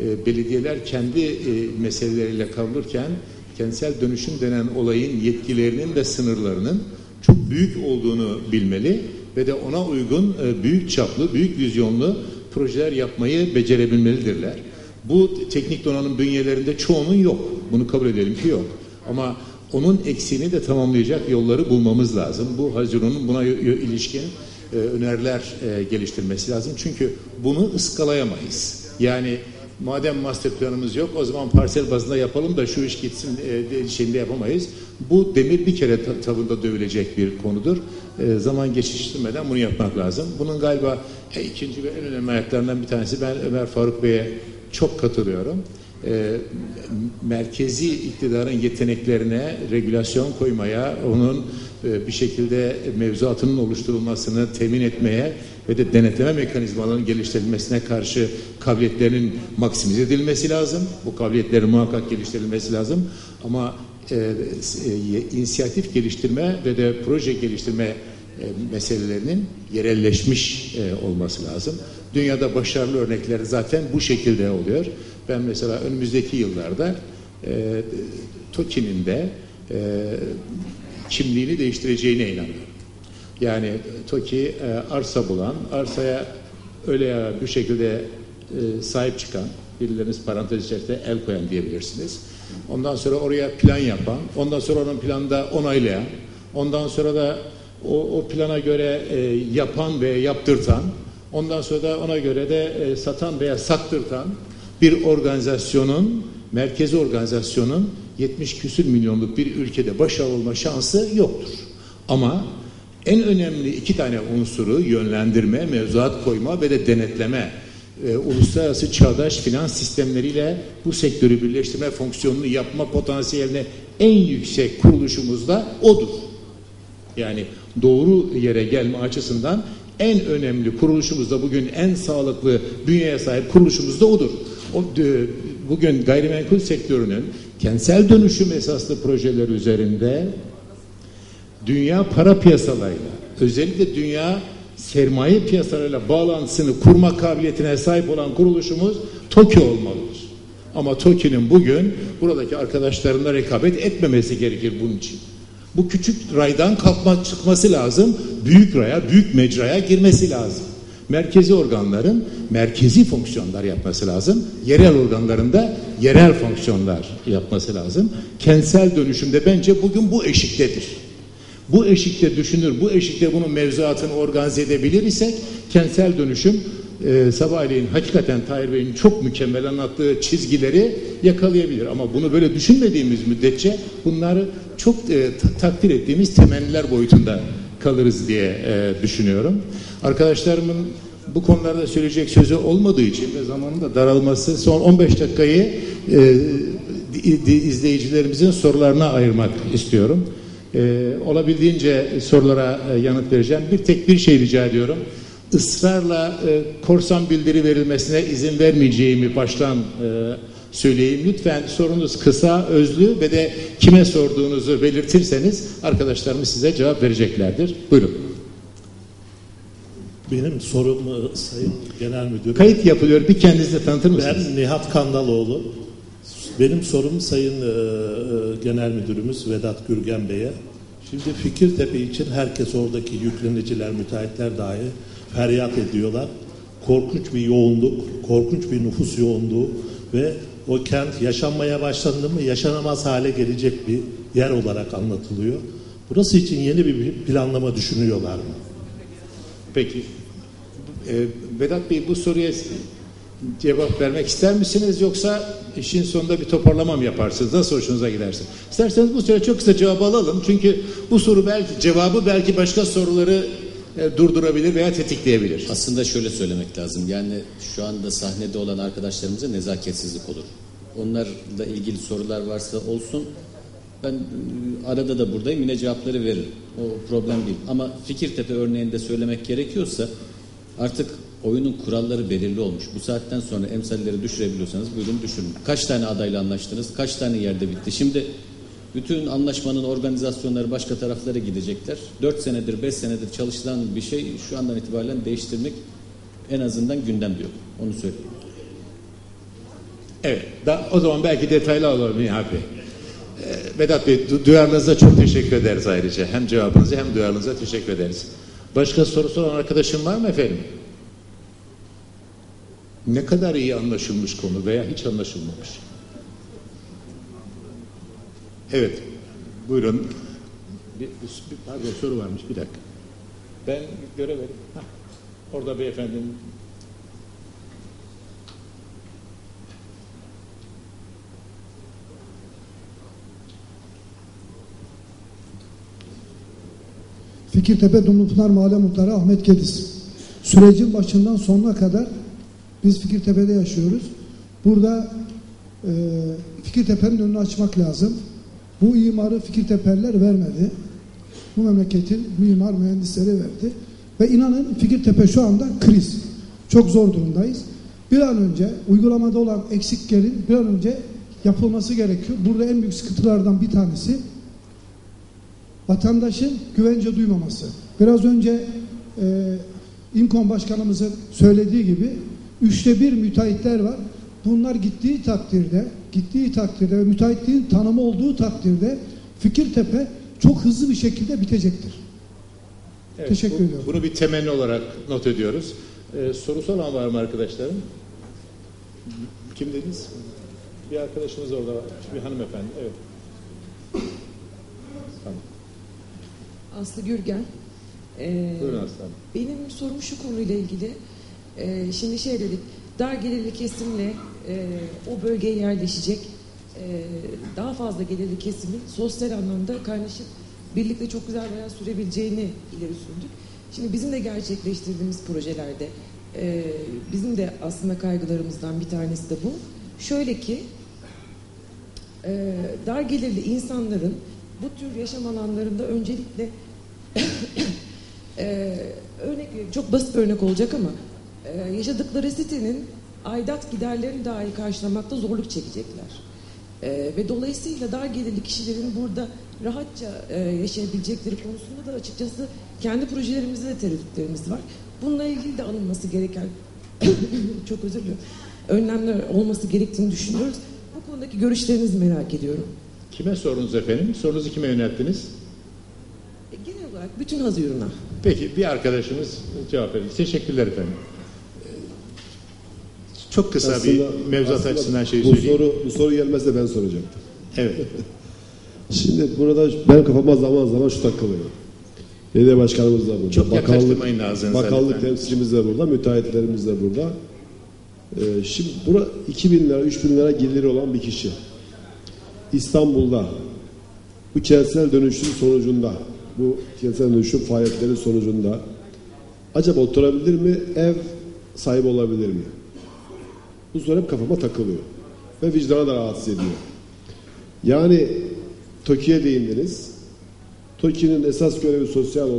e, belediyeler kendi e, meseleleriyle kavrulurken kentsel dönüşüm denen olayın yetkilerinin ve sınırlarının çok büyük olduğunu bilmeli ve de ona uygun e, büyük çaplı, büyük vizyonlu projeler yapmayı becerebilmelidirler. Bu teknik donanım bünyelerinde çoğunun yok. Bunu kabul edelim ki yok. Ama onun eksiğini de tamamlayacak yolları bulmamız lazım. Bu Haziran'ın buna ilişkin e, öneriler e, geliştirmesi lazım. Çünkü bunu ıskalayamayız. Yani madem master planımız yok o zaman parsel bazında yapalım da şu iş gitsin e, şeyinde yapamayız. Bu demir bir kere ta- tavında dövülecek bir konudur. E, zaman geçiştirmeden bunu yapmak lazım. Bunun galiba e, ikinci ve en önemli ayaklarından bir tanesi ben Ömer Faruk Bey'e çok katılıyorum e, merkezi iktidarın yeteneklerine regülasyon koymaya, onun e, bir şekilde mevzuatının oluşturulmasını temin etmeye ve de denetleme mekanizmalarının geliştirilmesine karşı kabiliyetlerinin maksimize edilmesi lazım. Bu kabiliyetlerin muhakkak geliştirilmesi lazım. Ama e, e, inisiyatif geliştirme ve de proje geliştirme meselelerinin yerelleşmiş e, olması lazım. Dünyada başarılı örnekler zaten bu şekilde oluyor. Ben mesela önümüzdeki yıllarda e, TOKİ'nin de e, kimliğini değiştireceğine inanıyorum. Yani TOKİ e, arsa bulan, arsaya öyle ya bu şekilde e, sahip çıkan, birileriniz parantez içerisinde el koyan diyebilirsiniz. Ondan sonra oraya plan yapan, ondan sonra onun planında onaylayan, ondan sonra da o, o plana göre e, yapan ve yaptırtan, ondan sonra da ona göre de e, satan veya sattırtan bir organizasyonun, merkezi organizasyonun 70 küsür milyonluk bir ülkede başarılı olma şansı yoktur. Ama en önemli iki tane unsuru yönlendirme, mevzuat koyma ve de denetleme e, uluslararası çağdaş finans sistemleriyle bu sektörü birleştirme fonksiyonunu yapma potansiyeline en yüksek kuruluşumuz da odur. Yani doğru yere gelme açısından en önemli kuruluşumuz da bugün en sağlıklı bünyeye sahip kuruluşumuz da odur. O, e, bugün gayrimenkul sektörünün kentsel dönüşüm esaslı projeler üzerinde dünya para piyasalarıyla özellikle dünya sermaye piyasalarıyla bağlantısını kurma kabiliyetine sahip olan kuruluşumuz TOKİ olmalıdır. Ama TOKİ'nin bugün buradaki arkadaşlarına rekabet etmemesi gerekir bunun için. Bu küçük raydan kalkma çıkması lazım. Büyük raya, büyük mecraya girmesi lazım. Merkezi organların merkezi fonksiyonlar yapması lazım. Yerel organların da yerel fonksiyonlar yapması lazım. Kentsel dönüşümde bence bugün bu eşiktedir. Bu eşikte düşünür, bu eşikte bunun mevzuatını organize edebilir isek kentsel dönüşüm e, sabahleyin hakikaten Tahir Bey'in çok mükemmel anlattığı çizgileri yakalayabilir. Ama bunu böyle düşünmediğimiz müddetçe bunları çok e, ta- takdir ettiğimiz temenniler boyutunda kalırız diye e, düşünüyorum. Arkadaşlarımın bu konularda söyleyecek sözü olmadığı için ve zamanın da daralması son 15 dakikayı e, izleyicilerimizin sorularına ayırmak istiyorum. E, olabildiğince sorulara e, yanıt vereceğim. Bir tek bir şey rica ediyorum. Israrla e, korsan bildiri verilmesine izin vermeyeceğimi baştan e, söyleyeyim. Lütfen sorunuz kısa, özlü ve de kime sorduğunuzu belirtirseniz arkadaşlarımız size cevap vereceklerdir. Buyurun. Benim sorum e, Sayın Genel Müdürüm. Kayıt yapılıyor. Bir kendinizi tanıtır mısınız? Ben Nihat Kandaloğlu. Benim sorum Sayın e, e, Genel Müdürümüz Vedat Gürgen Bey'e. Şimdi Fikirtepe için herkes oradaki yükleniciler, müteahhitler dahi feryat ediyorlar. Korkunç bir yoğunluk, korkunç bir nüfus yoğunluğu ve o kent yaşanmaya başlandı mı yaşanamaz hale gelecek bir yer olarak anlatılıyor. Burası için yeni bir planlama düşünüyorlar mı? Peki. Ee, Vedat Bey bu soruya cevap vermek ister misiniz yoksa işin sonunda bir toparlama mı yaparsınız? Nasıl hoşunuza giderse. İsterseniz bu soruya çok kısa cevap alalım. Çünkü bu soru belki cevabı belki başka soruları e, durdurabilir veya tetikleyebilir. Aslında şöyle söylemek lazım. Yani şu anda sahnede olan arkadaşlarımıza nezaketsizlik olur. Onlarla ilgili sorular varsa olsun. Ben e, arada da buradayım yine cevapları veririm. O problem değil. Ama Fikirtepe örneğinde söylemek gerekiyorsa artık oyunun kuralları belirli olmuş. Bu saatten sonra emsalleri düşürebiliyorsanız buyurun düşürün. Kaç tane adayla anlaştınız? Kaç tane yerde bitti? Şimdi bütün anlaşmanın organizasyonları başka taraflara gidecekler. 4 senedir, 5 senedir çalışılan bir şey şu andan itibaren değiştirmek en azından gündemde yok. Onu söyleyeyim. Evet. Da, o zaman belki detaylı alalım Nihat Bey. Ee, Vedat Bey du- duyarlılığınıza çok teşekkür ederiz ayrıca. Hem cevabınıza hem duyarlılığınıza teşekkür ederiz. Başka sorusu olan arkadaşım var mı efendim? Ne kadar iyi anlaşılmış konu veya hiç anlaşılmamış. Evet. Buyurun. Bir, bir, pardon soru varmış bir dakika. Ben göremedim. Hah, Orada beyefendinin Fikirtepe Dumlupınar Mahalle Muhtarı Ahmet Gediz. Sürecin başından sonuna kadar biz Fikirtepe'de yaşıyoruz. Burada e, Fikirtepe'nin önünü açmak lazım. Bu imarı Fikirtepeliler vermedi. Bu memleketin mimar mühendisleri verdi. Ve inanın Fikirtepe şu anda kriz. Çok zor durumdayız. Bir an önce uygulamada olan eksiklerin bir an önce yapılması gerekiyor. Burada en büyük sıkıntılardan bir tanesi vatandaşın güvence duymaması. Biraz önce e, İmkon Başkanımızın söylediği gibi üçte bir müteahhitler var. Bunlar gittiği takdirde, gittiği takdirde ve müteahhitliğin tanımı olduğu takdirde Fikirtepe çok hızlı bir şekilde bitecektir. Evet, Teşekkür bu- ediyorum. Bunu bir temenni olarak not ediyoruz. Ee, sorusu olan var mı arkadaşlarım? Kim dediniz? Bir arkadaşımız orada var. Bir hanımefendi. Evet. Tamam. Aslı Gürgen. Ee, Buyurun Aslan. benim sorum şu konuyla ilgili. Ee, şimdi şey dedik, dar gelirli kesimle e, o bölgeye yerleşecek e, daha fazla gelirli kesimin sosyal anlamda kaynaşıp birlikte çok güzel bir hayat sürebileceğini ileri sürdük. Şimdi bizim de gerçekleştirdiğimiz projelerde e, bizim de aslında kaygılarımızdan bir tanesi de bu. Şöyle ki e, dar gelirli insanların bu tür yaşam alanlarında öncelikle e, örnek çok basit bir örnek olacak ama e, yaşadıkları sitenin aidat giderlerini dahi karşılamakta zorluk çekecekler. E, ve dolayısıyla dar gelirli kişilerin burada rahatça e, yaşayabilecekleri konusunda da açıkçası kendi projelerimizde de tereddütlerimiz var. Bununla ilgili de alınması gereken çok özür diliyorum. Önlemler olması gerektiğini düşünüyoruz. Bu konudaki görüşlerinizi merak ediyorum. Kime sorunuz efendim? Sorunuzu kime yönelttiniz? E, Genel olarak bütün haz ürünler. Peki bir arkadaşımız cevap verir. Teşekkürler efendim. Çok kısa Aslında- bir mevzuat açısından şey bu söyleyeyim. soru bu soru gelmezse ben soracaktım. Evet. Şimdi burada benim kafama zaman zaman şu takılıyor. Belediye başkanımız da burada. Çok yaklaştırmayın ağzınıza Bakanlık lütfen. temsilcimiz de burada, müteahhitlerimiz de burada. Ee, şimdi bura 2000 lira, 3000 lira geliri olan bir kişi. İstanbul'da bu kentsel dönüşüm sonucunda, bu kentsel dönüşüm faaliyetleri sonucunda acaba oturabilir mi, ev sahibi olabilir mi? Bu soru hep kafama takılıyor. Ve vicdana da rahatsız ediyor. Yani TOKİ'ye değindiniz. TOKİ'nin esas görevi sosyal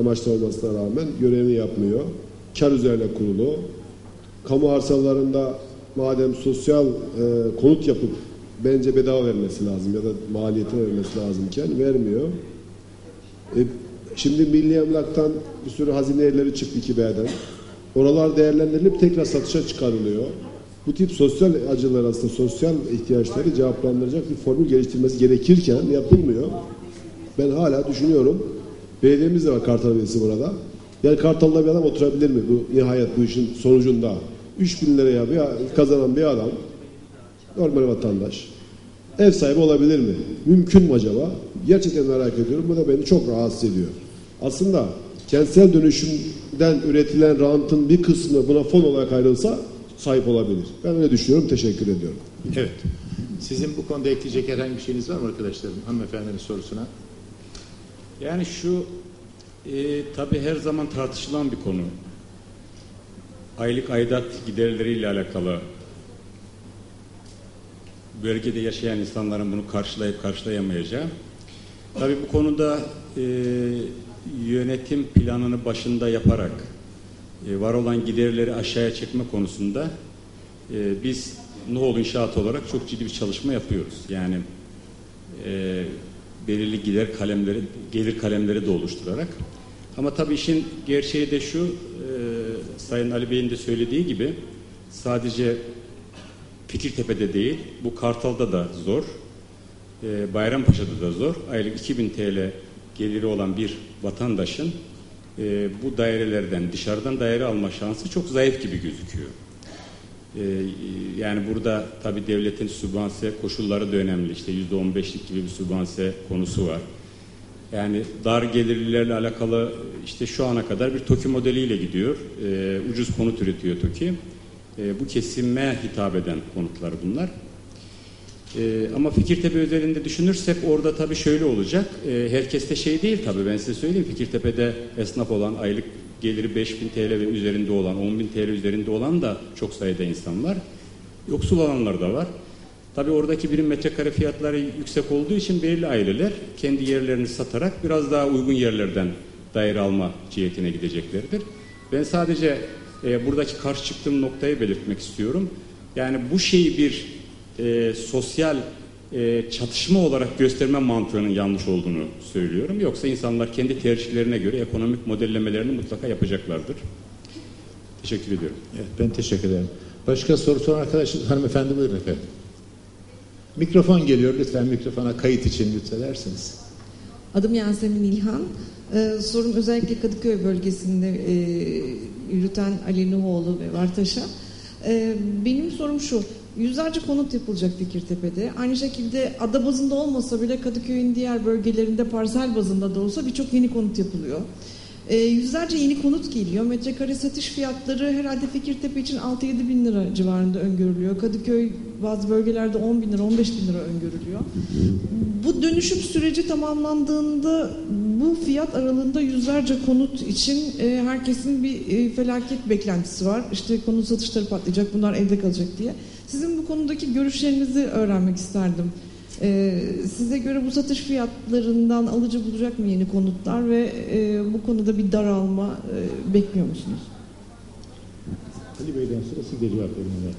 amaçlı olmasına rağmen görevini yapmıyor. Kar üzerine kurulu. Kamu arsalarında madem sosyal e, konut yapıp bence bedava vermesi lazım ya da maliyetine vermesi lazımken vermiyor. E, şimdi Milli Emlak'tan bir sürü hazine yerleri çıktı 2B'den. Oralar değerlendirilip tekrar satışa çıkarılıyor. Bu tip sosyal acılar aslında sosyal ihtiyaçları cevaplandıracak bir formül geliştirmesi gerekirken yapılmıyor. Ben hala düşünüyorum. Belediyemiz de var Kartal Belediyesi burada. Yani Kartal'da bir adam oturabilir mi bu nihayet bu işin sonucunda? 3 bin liraya bir, kazanan bir adam normal vatandaş ev sahibi olabilir mi? Mümkün mü acaba? Gerçekten merak ediyorum. Bu da beni çok rahatsız ediyor. Aslında kentsel dönüşümden üretilen rantın bir kısmı buna fon olarak ayrılsa sahip olabilir. Ben öyle düşünüyorum. Teşekkür ediyorum. Evet. Sizin bu konuda ekleyecek herhangi bir şeyiniz var mı arkadaşlarım? Hanımefendinin sorusuna. Yani şu e, tabii her zaman tartışılan bir konu. Aylık aidat giderleriyle alakalı bölgede yaşayan insanların bunu karşılayıp karşılayamayacağı. Tabii bu konuda e, yönetim planını başında yaparak e, var olan giderleri aşağıya çekme konusunda e, biz Nohol İnşaat olarak çok ciddi bir çalışma yapıyoruz. Yani e, belirli gider kalemleri, gelir kalemleri de oluşturarak. Ama tabii işin gerçeği de şu, Sayın Ali Bey'in de söylediği gibi sadece Fikirtepe'de değil, bu Kartal'da da zor, e, Bayrampaşa'da da zor. Aylık 2000 TL geliri olan bir vatandaşın e, bu dairelerden, dışarıdan daire alma şansı çok zayıf gibi gözüküyor. E, yani burada tabii devletin sübvanse koşulları da önemli. İşte %15'lik gibi bir sübvanse konusu var. Yani dar gelirlilerle alakalı işte şu ana kadar bir TOKİ modeliyle gidiyor. E, ucuz konut üretiyor TOKİ. E, bu kesime hitap eden konutlar bunlar. E, ama Fikirtepe özelinde düşünürsek orada tabii şöyle olacak. E, herkes de şey değil tabii ben size söyleyeyim. Fikirtepe'de esnaf olan aylık geliri 5000 TL ve üzerinde olan 10.000 TL üzerinde olan da çok sayıda insan var. Yoksul olanlar da var. Tabii oradaki birim metrekare fiyatları yüksek olduğu için belirli aileler kendi yerlerini satarak biraz daha uygun yerlerden daire alma cihetine gideceklerdir. Ben sadece e, buradaki karşı çıktığım noktayı belirtmek istiyorum. Yani bu şeyi bir e, sosyal e, çatışma olarak gösterme mantığının yanlış olduğunu söylüyorum. Yoksa insanlar kendi tercihlerine göre ekonomik modellemelerini mutlaka yapacaklardır. Teşekkür ediyorum. Evet, ben teşekkür ederim. Başka soru soran arkadaşım hanımefendi buyurun efendim. Mikrofon geliyor lütfen mikrofona kayıt için lütfedersiniz. Adım Yasemin İlhan. Ee, sorum özellikle Kadıköy bölgesinde e, yürüten Ali Nuhoğlu ve Vartaş'a. Ee, benim sorum şu. Yüzlerce konut yapılacak Fikirtepe'de. Aynı şekilde ada bazında olmasa bile Kadıköy'ün diğer bölgelerinde parsel bazında da olsa birçok yeni konut yapılıyor. Ee, yüzlerce yeni konut geliyor. Metrekare satış fiyatları herhalde Fikirtepe için 6-7 bin lira civarında öngörülüyor. Kadıköy bazı bölgelerde 10 bin lira, 15 bin lira öngörülüyor. Bu dönüşüm süreci tamamlandığında bu fiyat aralığında yüzlerce konut için e, herkesin bir e, felaket beklentisi var. İşte konut satışları patlayacak, bunlar evde kalacak diye. Sizin bu konudaki görüşlerinizi öğrenmek isterdim. E, size göre bu satış fiyatlarından alıcı bulacak mı yeni konutlar ve e, bu konuda bir daralma e, bekliyor musunuz? Ali Bey'den sonra siz de cevap verin.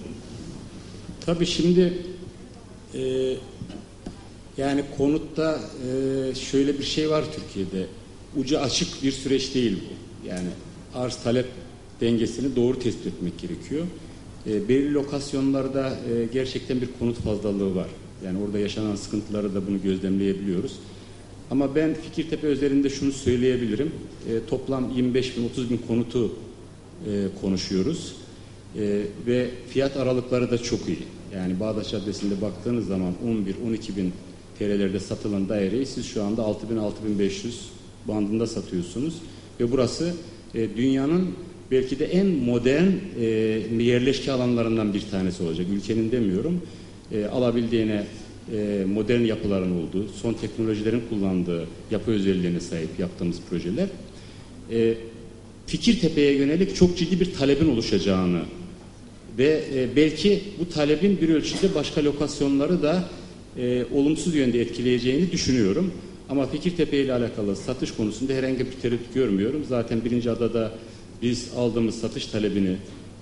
Tabii şimdi Ee, yani konutta e, şöyle bir şey var Türkiye'de. Ucu açık bir süreç değil bu. Yani arz talep dengesini doğru tespit etmek gerekiyor. E, belirli lokasyonlarda e, gerçekten bir konut fazlalığı var. Yani orada yaşanan sıkıntıları da bunu gözlemleyebiliyoruz. Ama ben Fikirtepe üzerinde şunu söyleyebilirim. E, toplam 25 bin 30 bin konutu e, konuşuyoruz. E, ve fiyat aralıkları da çok iyi. Yani Bağdat Caddesi'nde baktığınız zaman 11-12 bin TL'lerde satılan daireyi siz şu anda 6 bin 6500 bandında satıyorsunuz. Ve burası e, dünyanın belki de en modern e, yerleşke alanlarından bir tanesi olacak. Ülkenin demiyorum. E, alabildiğine e, modern yapıların olduğu, son teknolojilerin kullandığı yapı özelliğine sahip yaptığımız projeler. E, Fikirtepe'ye yönelik çok ciddi bir talebin oluşacağını ve e, belki bu talebin bir ölçüde başka lokasyonları da e, olumsuz yönde etkileyeceğini düşünüyorum. Ama Fikirtepe ile alakalı satış konusunda herhangi bir tereddüt görmüyorum. Zaten birinci adada biz aldığımız satış talebini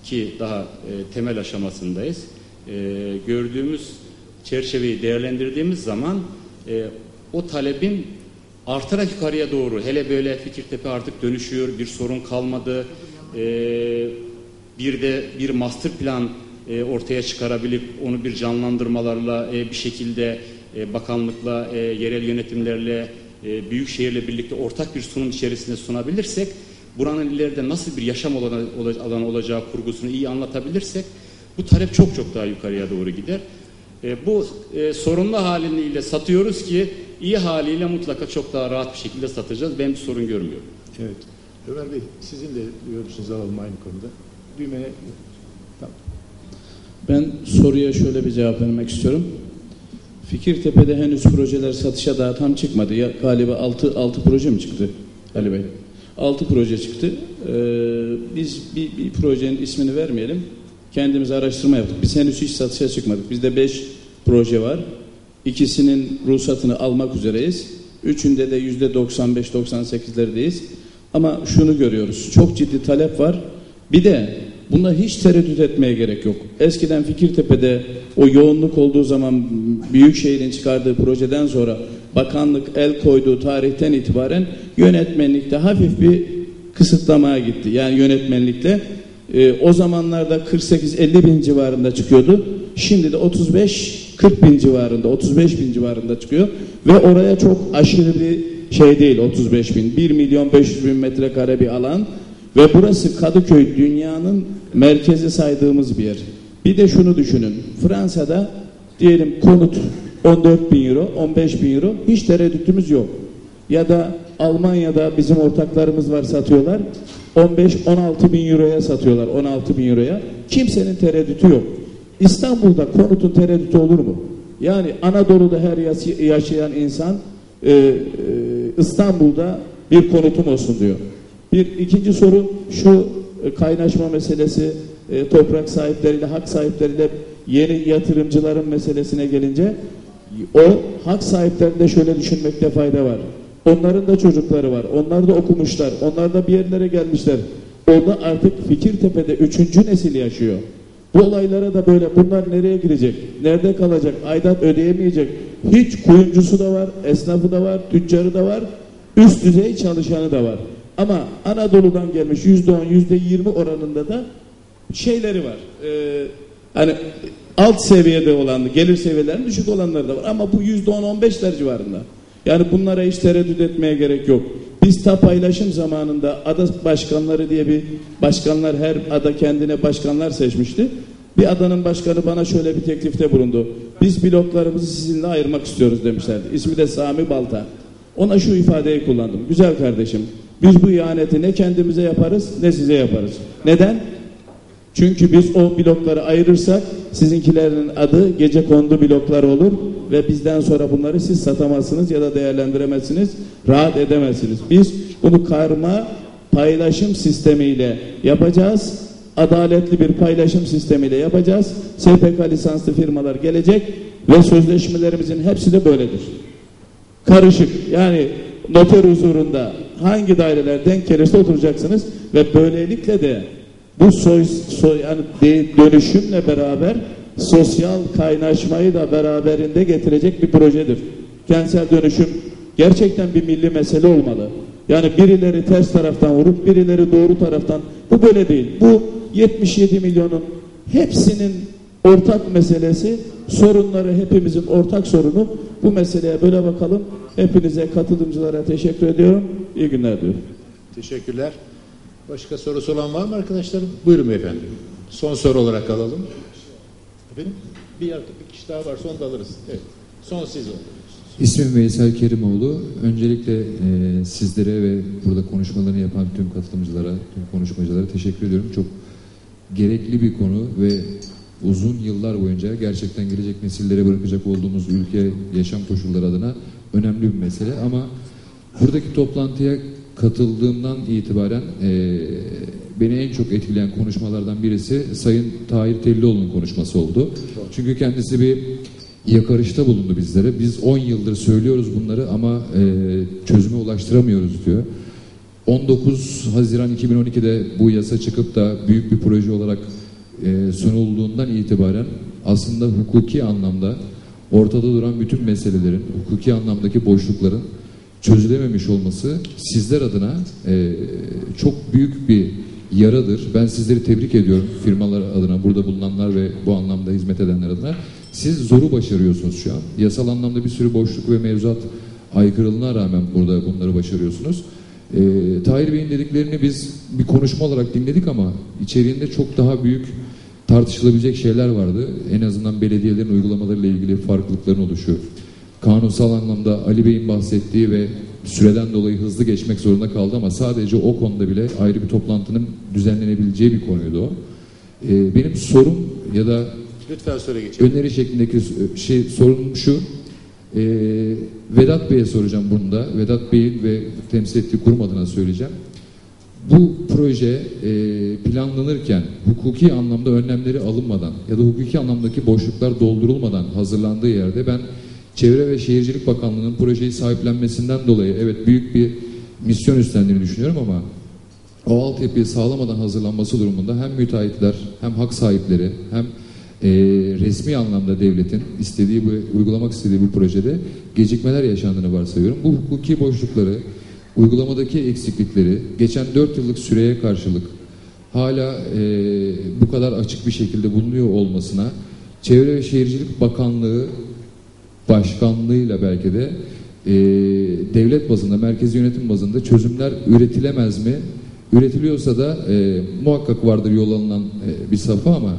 ki daha e, temel aşamasındayız. E, gördüğümüz çerçeveyi değerlendirdiğimiz zaman e, o talebin artarak yukarıya doğru hele böyle Fikirtepe artık dönüşüyor bir sorun kalmadı e, bir de bir master plan e, ortaya çıkarabilip onu bir canlandırmalarla e, bir şekilde e, bakanlıkla e, yerel yönetimlerle e, büyük şehirle birlikte ortak bir sunum içerisinde sunabilirsek buranın ileride nasıl bir yaşam alanı, alanı olacağı kurgusunu iyi anlatabilirsek bu talep çok çok daha yukarıya doğru gider. E, bu e, sorunlu haliyle satıyoruz ki iyi haliyle mutlaka çok daha rahat bir şekilde satacağız. Ben bir sorun görmüyorum. Evet. Ömer Bey sizin de görüşünüzü alalım aynı konuda. Düğmeye tamam. Ben soruya şöyle bir cevap vermek istiyorum. Fikirtepe'de henüz projeler satışa daha tam çıkmadı. Ya, galiba 6, 6 proje mi çıktı Ali Bey? 6 proje çıktı. Ee, biz bir, bir projenin ismini vermeyelim. Kendimiz araştırma yaptık. Biz henüz hiç satışa çıkmadık. Bizde 5 proje var. İkisinin ruhsatını almak üzereyiz. Üçünde de %95-98'lerdeyiz. Ama şunu görüyoruz. Çok ciddi talep var. Bir de bunda hiç tereddüt etmeye gerek yok. Eskiden Fikirtepe'de o yoğunluk olduğu zaman Büyükşehir'in çıkardığı projeden sonra bakanlık el koyduğu tarihten itibaren yönetmenlikte hafif bir kısıtlamaya gitti. Yani yönetmenlikte e, o zamanlarda 48-50 bin civarında çıkıyordu. Şimdi de 35-40 bin civarında, 35 bin civarında çıkıyor. Ve oraya çok aşırı bir şey değil 35 bin. 1 milyon 500 bin metrekare bir alan. Ve burası Kadıköy dünyanın merkezi saydığımız bir yer. Bir de şunu düşünün. Fransa'da diyelim konut 14 bin euro, 15 bin euro hiç tereddütümüz yok. Ya da Almanya'da bizim ortaklarımız var satıyorlar. 15-16 bin euroya satıyorlar. 16 bin euroya. Kimsenin tereddütü yok. İstanbul'da konutun tereddütü olur mu? Yani Anadolu'da her yaşayan insan e, e, İstanbul'da bir konutum olsun diyor. Bir ikinci soru şu e, kaynaşma meselesi e, toprak sahipleriyle hak sahipleriyle yeni yatırımcıların meselesine gelince o hak sahiplerinde şöyle düşünmekte fayda var. Onların da çocukları var. Onlar da okumuşlar. Onlar da bir yerlere gelmişler. Orada artık Fikirtepe'de üçüncü nesil yaşıyor. Bu olaylara da böyle bunlar nereye girecek? Nerede kalacak? Aidat ödeyemeyecek. Hiç kuyumcusu da var, esnafı da var, tüccarı da var, üst düzey çalışanı da var. Ama Anadolu'dan gelmiş yüzde on, yüzde yirmi oranında da şeyleri var. Ee, hani alt seviyede olan, gelir seviyelerinin düşük olanları da var. Ama bu yüzde on, on beşler civarında. Yani bunlara hiç tereddüt etmeye gerek yok. Biz ta paylaşım zamanında ada başkanları diye bir başkanlar her ada kendine başkanlar seçmişti. Bir adanın başkanı bana şöyle bir teklifte bulundu. Biz bloklarımızı sizinle ayırmak istiyoruz demişlerdi. İsmi de Sami Balta. Ona şu ifadeyi kullandım. Güzel kardeşim biz bu ihaneti ne kendimize yaparız ne size yaparız. Neden? Çünkü biz o blokları ayırırsak sizinkilerin adı gece kondu bloklar olur ve bizden sonra bunları siz satamazsınız ya da değerlendiremezsiniz, rahat edemezsiniz. Biz bunu karma paylaşım sistemiyle yapacağız. Adaletli bir paylaşım sistemiyle yapacağız. SPK lisanslı firmalar gelecek ve sözleşmelerimizin hepsi de böyledir. Karışık. Yani noter huzurunda hangi daireler denk gelirse oturacaksınız ve böylelikle de bu soy, soy yani dönüşümle beraber sosyal kaynaşmayı da beraberinde getirecek bir projedir. Kentsel dönüşüm gerçekten bir milli mesele olmalı. Yani birileri ters taraftan vurup birileri doğru taraftan bu böyle değil. Bu 77 milyonun hepsinin ortak meselesi, sorunları hepimizin ortak sorunu. Bu meseleye böyle bakalım. Hepinize katılımcılara teşekkür ediyorum. İyi günler diliyorum. Teşekkürler. Başka sorusu olan var mı arkadaşlarım? Buyurun beyefendi. Son soru olarak alalım. Efendim? Bir, bir kişi daha var sonra da alırız. Evet. Son siz olun. İsmim Veysel Kerimoğlu. Öncelikle e, sizlere ve burada konuşmalarını yapan tüm katılımcılara, tüm konuşmacılara teşekkür ediyorum. Çok gerekli bir konu ve uzun yıllar boyunca gerçekten gelecek nesillere bırakacak olduğumuz ülke yaşam koşulları adına önemli bir mesele. Ama buradaki toplantıya katıldığımdan itibaren e, beni en çok etkileyen konuşmalardan birisi Sayın Tahir Tellioğlu'nun konuşması oldu. Çünkü kendisi bir yakarışta bulundu bizlere. Biz 10 yıldır söylüyoruz bunları ama e, çözüme ulaştıramıyoruz diyor. 19 Haziran 2012'de bu yasa çıkıp da büyük bir proje olarak e, sunulduğundan itibaren aslında hukuki anlamda ortada duran bütün meselelerin, hukuki anlamdaki boşlukların çözülememiş olması sizler adına e, çok büyük bir yaradır. Ben sizleri tebrik ediyorum firmalar adına, burada bulunanlar ve bu anlamda hizmet edenler adına. Siz zoru başarıyorsunuz şu an. Yasal anlamda bir sürü boşluk ve mevzuat aykırılığına rağmen burada bunları başarıyorsunuz. E, Tahir Bey'in dediklerini biz bir konuşma olarak dinledik ama içeriğinde çok daha büyük tartışılabilecek şeyler vardı. En azından belediyelerin uygulamalarıyla ilgili farklılıkların oluşu. Kanunsal anlamda Ali Bey'in bahsettiği ve süreden dolayı hızlı geçmek zorunda kaldı ama sadece o konuda bile ayrı bir toplantının düzenlenebileceği bir konuydu o. Ee, benim sorum ya da Lütfen söyle geçelim. öneri şeklindeki şey sorunum şu. Ee, Vedat Bey'e soracağım bunu da. Vedat Bey'in ve temsil ettiği kurum adına söyleyeceğim. Bu proje e, planlanırken hukuki anlamda önlemleri alınmadan ya da hukuki anlamdaki boşluklar doldurulmadan hazırlandığı yerde ben Çevre ve Şehircilik Bakanlığı'nın projeyi sahiplenmesinden dolayı evet büyük bir misyon üstlendiğini düşünüyorum ama o altyapıyı sağlamadan hazırlanması durumunda hem müteahhitler hem hak sahipleri hem e, resmi anlamda devletin istediği bu uygulamak istediği bu projede gecikmeler yaşandığını varsayıyorum. Bu hukuki boşlukları, uygulamadaki eksiklikleri geçen 4 yıllık süreye karşılık hala e, bu kadar açık bir şekilde bulunuyor olmasına Çevre ve Şehircilik Bakanlığı başkanlığıyla belki de e, devlet bazında, merkezi yönetim bazında çözümler üretilemez mi? Üretiliyorsa da e, muhakkak vardır yol alınan e, bir safha ama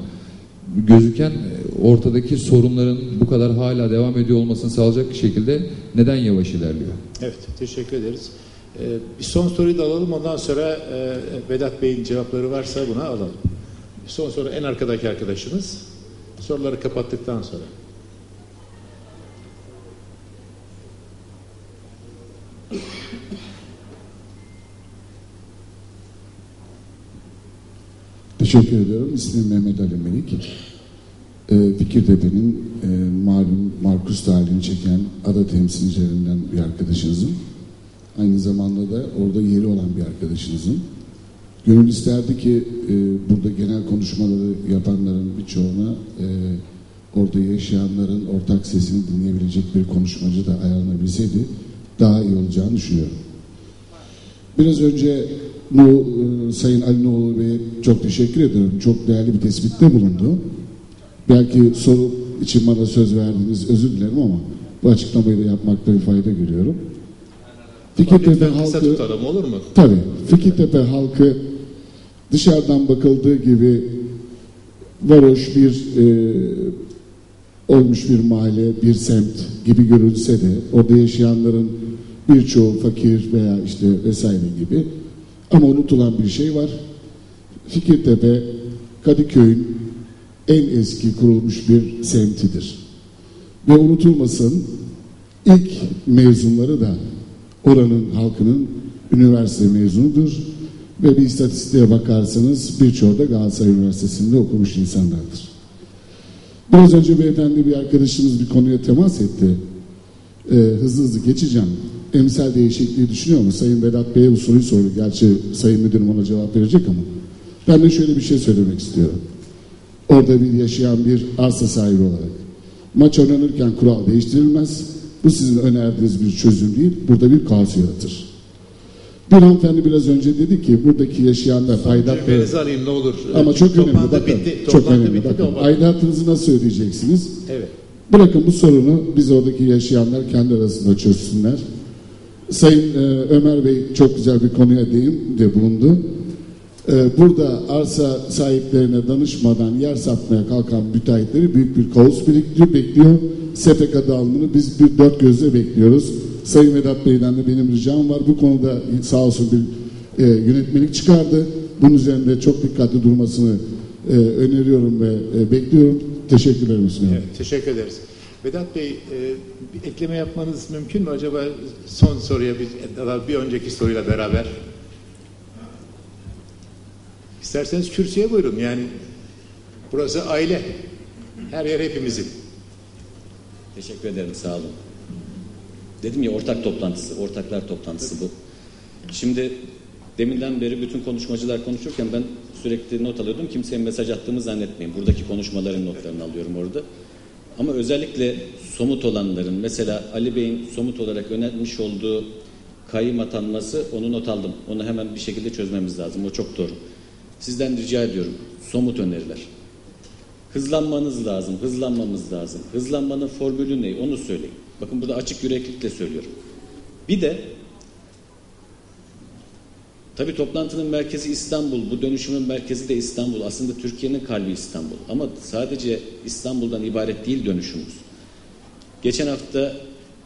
gözüken e, ortadaki sorunların bu kadar hala devam ediyor olmasını sağlayacak şekilde neden yavaş ilerliyor? Evet, teşekkür ederiz. Ee, bir son soruyu da alalım. Ondan sonra e, Vedat Bey'in cevapları varsa buna alalım. Son soru en arkadaki arkadaşımız. Soruları kapattıktan sonra. Teşekkür ediyorum. İsmim Mehmet Ali Melik. E, Fikirtepe'nin e, malum Markus tarihini çeken ada temsilcilerinden bir arkadaşınızım. Aynı zamanda da orada yeri olan bir arkadaşınızım. Gönül isterdi ki e, burada genel konuşmaları yapanların birçoğuna e, orada yaşayanların ortak sesini dinleyebilecek bir konuşmacı da ayarlanabilseydi daha iyi olacağını düşünüyorum. Biraz önce bu e, Sayın Ali Noğlu Bey'e çok teşekkür ediyorum. Çok değerli bir tespitte bulundu. Belki soru için bana söz verdiniz, özür dilerim ama bu açıklamayı da yapmakta bir fayda görüyorum. Fikirtepe halkı, tutalım olur mu? tabii, Fikirtepe halkı dışarıdan bakıldığı gibi varoş bir e, olmuş bir mahalle, bir semt gibi görülse de orada yaşayanların birçoğu fakir veya işte vesaire gibi ama unutulan bir şey var. Fikirtepe Kadıköy'ün en eski kurulmuş bir semtidir. Ve unutulmasın ilk mezunları da oranın halkının üniversite mezunudur. Ve bir istatistiğe bakarsanız birçoğu da Galatasaray Üniversitesi'nde okumuş insanlardır. Biraz önce beyefendi bir arkadaşımız bir konuya temas etti. Ee, hızlı hızlı geçeceğim. Emsal değişikliği düşünüyor mu? Sayın Vedat Bey'e bu soruyu sordu. Gerçi Sayın Müdürüm ona cevap verecek ama. Ben de şöyle bir şey söylemek istiyorum. Orada bir yaşayan bir arsa sahibi olarak. Maç oynanırken kural değiştirilmez. Bu sizin önerdiğiniz bir çözüm değil. Burada bir kaos yaratır. Bir hanımefendi biraz önce dedi ki buradaki yaşayanlar aidatları... Cümlenizi alayım ne olur. Ama çok önemli. Bakın, bitti. çok Toplantı önemli. bitti de Bakın, o bakın. aidatınızı nasıl ödeyeceksiniz? Evet. Bırakın bu sorunu biz oradaki yaşayanlar kendi arasında çözsünler. Sayın e, Ömer Bey çok güzel bir konuya değin de bulundu. E, burada arsa sahiplerine danışmadan yer satmaya kalkan müteahhitleri büyük bir kaos biriktiriyor, bekliyor. STK dağılımını biz bir dört gözle bekliyoruz. Sayın Vedat Bey'den de benim ricam var. Bu konuda sağ olsun bir e, yönetmelik çıkardı. Bunun üzerinde çok dikkatli durmasını e, öneriyorum ve e, bekliyorum. Teşekkürlerimi sunuyorum. Evet, teşekkür ederiz. Vedat Bey, e, bir ekleme yapmanız mümkün mü acaba son soruya bir, bir önceki soruyla beraber? İsterseniz kürsüye buyurun. Yani burası aile. Her yer hepimizin. Teşekkür ederim sağ olun. Dedim ya ortak toplantısı, ortaklar toplantısı bu. Şimdi deminden beri bütün konuşmacılar konuşurken ben sürekli not alıyordum. Kimseye mesaj attığımı zannetmeyin. Buradaki konuşmaların notlarını alıyorum orada. Ama özellikle somut olanların mesela Ali Bey'in somut olarak önermiş olduğu kayyım atanması onu not aldım. Onu hemen bir şekilde çözmemiz lazım. O çok doğru. Sizden rica ediyorum. Somut öneriler. Hızlanmanız lazım, hızlanmamız lazım. Hızlanmanın formülü ne? Onu söyleyin. Bakın burada açık yüreklilikle söylüyorum. Bir de tabii toplantının merkezi İstanbul, bu dönüşümün merkezi de İstanbul. Aslında Türkiye'nin kalbi İstanbul. Ama sadece İstanbul'dan ibaret değil dönüşümümüz. Geçen hafta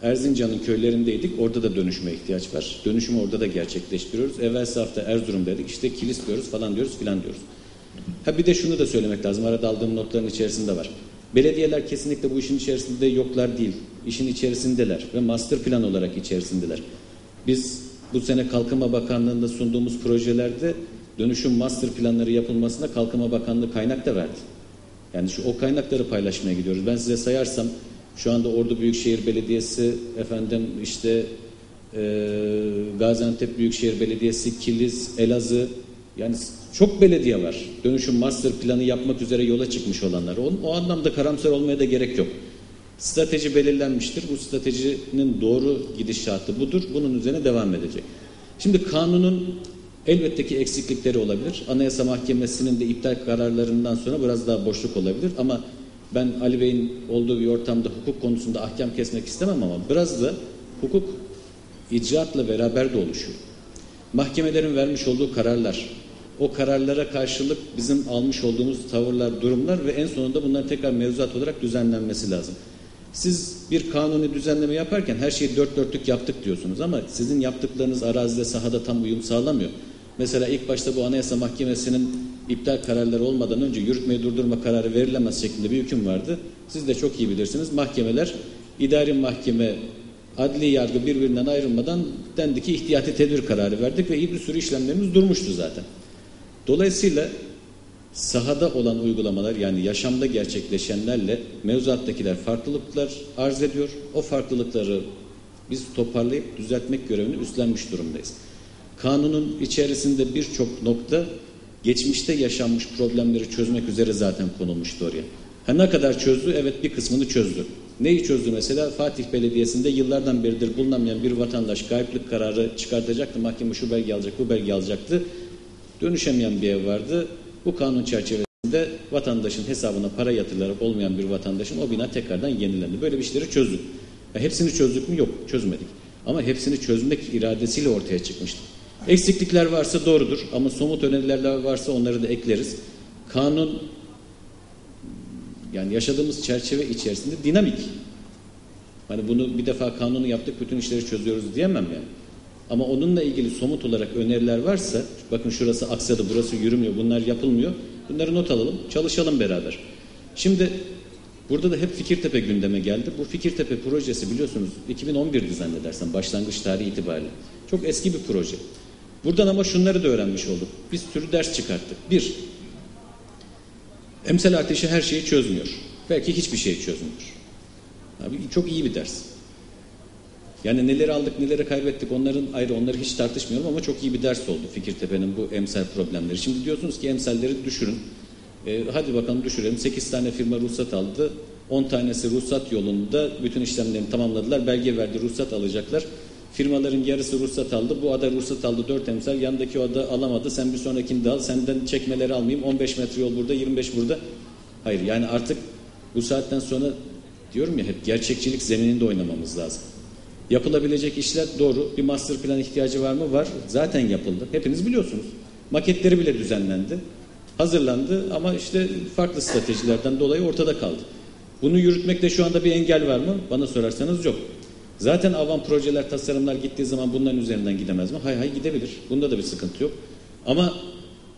Erzincan'ın köylerindeydik. Orada da dönüşüme ihtiyaç var. Dönüşümü orada da gerçekleştiriyoruz. Evvelsi hafta Erzurum'daydık. İşte kilis diyoruz falan diyoruz filan diyoruz. Ha bir de şunu da söylemek lazım. Arada aldığım notların içerisinde var. Belediyeler kesinlikle bu işin içerisinde yoklar değil. İşin içerisindeler ve master plan olarak içerisindeler. Biz bu sene Kalkınma Bakanlığı'nda sunduğumuz projelerde dönüşüm master planları yapılmasına Kalkınma Bakanlığı kaynak da verdi. Yani şu o kaynakları paylaşmaya gidiyoruz. Ben size sayarsam şu anda Ordu Büyükşehir Belediyesi, efendim işte e, Gaziantep Büyükşehir Belediyesi, Kilis, Elazığ yani çok belediye var. Dönüşüm master planı yapmak üzere yola çıkmış olanlar. O, o anlamda karamsar olmaya da gerek yok. Strateji belirlenmiştir. Bu stratejinin doğru gidişatı budur. Bunun üzerine devam edecek. Şimdi kanunun elbette ki eksiklikleri olabilir. Anayasa Mahkemesi'nin de iptal kararlarından sonra biraz daha boşluk olabilir. Ama ben Ali Bey'in olduğu bir ortamda hukuk konusunda ahkam kesmek istemem ama biraz da hukuk icraatla beraber de oluşuyor. Mahkemelerin vermiş olduğu kararlar, o kararlara karşılık bizim almış olduğumuz tavırlar, durumlar ve en sonunda bunların tekrar mevzuat olarak düzenlenmesi lazım. Siz bir kanuni düzenleme yaparken her şeyi dört dörtlük yaptık diyorsunuz ama sizin yaptıklarınız arazide sahada tam uyum sağlamıyor. Mesela ilk başta bu Anayasa Mahkemesi'nin iptal kararları olmadan önce yürütmeyi durdurma kararı verilemez şeklinde bir hüküm vardı. Siz de çok iyi bilirsiniz. Mahkemeler, idari mahkeme, adli yargı birbirinden ayrılmadan dendi ki ihtiyati tedbir kararı verdik ve bir sürü işlemlerimiz durmuştu zaten. Dolayısıyla sahada olan uygulamalar yani yaşamda gerçekleşenlerle mevzuattakiler farklılıklar arz ediyor. O farklılıkları biz toparlayıp düzeltmek görevini üstlenmiş durumdayız. Kanunun içerisinde birçok nokta geçmişte yaşanmış problemleri çözmek üzere zaten konulmuştu oraya. Ha ne kadar çözdü? Evet bir kısmını çözdü. Neyi çözdü mesela? Fatih Belediyesi'nde yıllardan beridir bulunamayan bir vatandaş kayıplık kararı çıkartacaktı. Mahkeme şu belge alacak, bu belge alacaktı. Dönüşemeyen bir ev vardı. Bu kanun çerçevesinde vatandaşın hesabına para yatırılarak olmayan bir vatandaşın o bina tekrardan yenilendi. Böyle bir işleri çözdük. Ya hepsini çözdük mü? Yok, çözmedik. Ama hepsini çözmek iradesiyle ortaya çıkmıştı. Eksiklikler varsa doğrudur ama somut öneriler varsa onları da ekleriz. Kanun yani yaşadığımız çerçeve içerisinde dinamik. Hani bunu bir defa kanunu yaptık bütün işleri çözüyoruz diyemem yani. Ama onunla ilgili somut olarak öneriler varsa bakın şurası aksadı burası yürümüyor bunlar yapılmıyor. Bunları not alalım çalışalım beraber. Şimdi burada da hep Fikirtepe gündeme geldi. Bu Fikirtepe projesi biliyorsunuz 2011'di zannedersem başlangıç tarihi itibariyle. Çok eski bir proje. Buradan ama şunları da öğrenmiş olduk. Biz türü ders çıkarttık. Bir, emsal ateşi her şeyi çözmüyor. Belki hiçbir şey çözmüyor. Abi çok iyi bir ders. Yani neleri aldık neleri kaybettik onların ayrı onları hiç tartışmıyorum ama çok iyi bir ders oldu Fikirtepe'nin bu emsal problemleri. Şimdi diyorsunuz ki emsalleri düşürün. E, hadi bakalım düşürelim. 8 tane firma ruhsat aldı. 10 tanesi ruhsat yolunda bütün işlemlerini tamamladılar. Belge verdi, ruhsat alacaklar. Firmaların yarısı ruhsat aldı. Bu ada ruhsat aldı 4 emsal. Yandaki ada alamadı. Sen bir sonrakini de al. Senden çekmeleri almayayım. 15 metre yol burada, 25 burada. Hayır yani artık bu saatten sonra diyorum ya hep gerçekçilik zemininde oynamamız lazım. Yapılabilecek işler doğru. Bir master plan ihtiyacı var mı? Var. Zaten yapıldı. Hepiniz biliyorsunuz. Maketleri bile düzenlendi. Hazırlandı ama işte farklı stratejilerden dolayı ortada kaldı. Bunu yürütmekte şu anda bir engel var mı? Bana sorarsanız yok. Zaten avan projeler, tasarımlar gittiği zaman bunların üzerinden gidemez mi? Hay hay gidebilir. Bunda da bir sıkıntı yok. Ama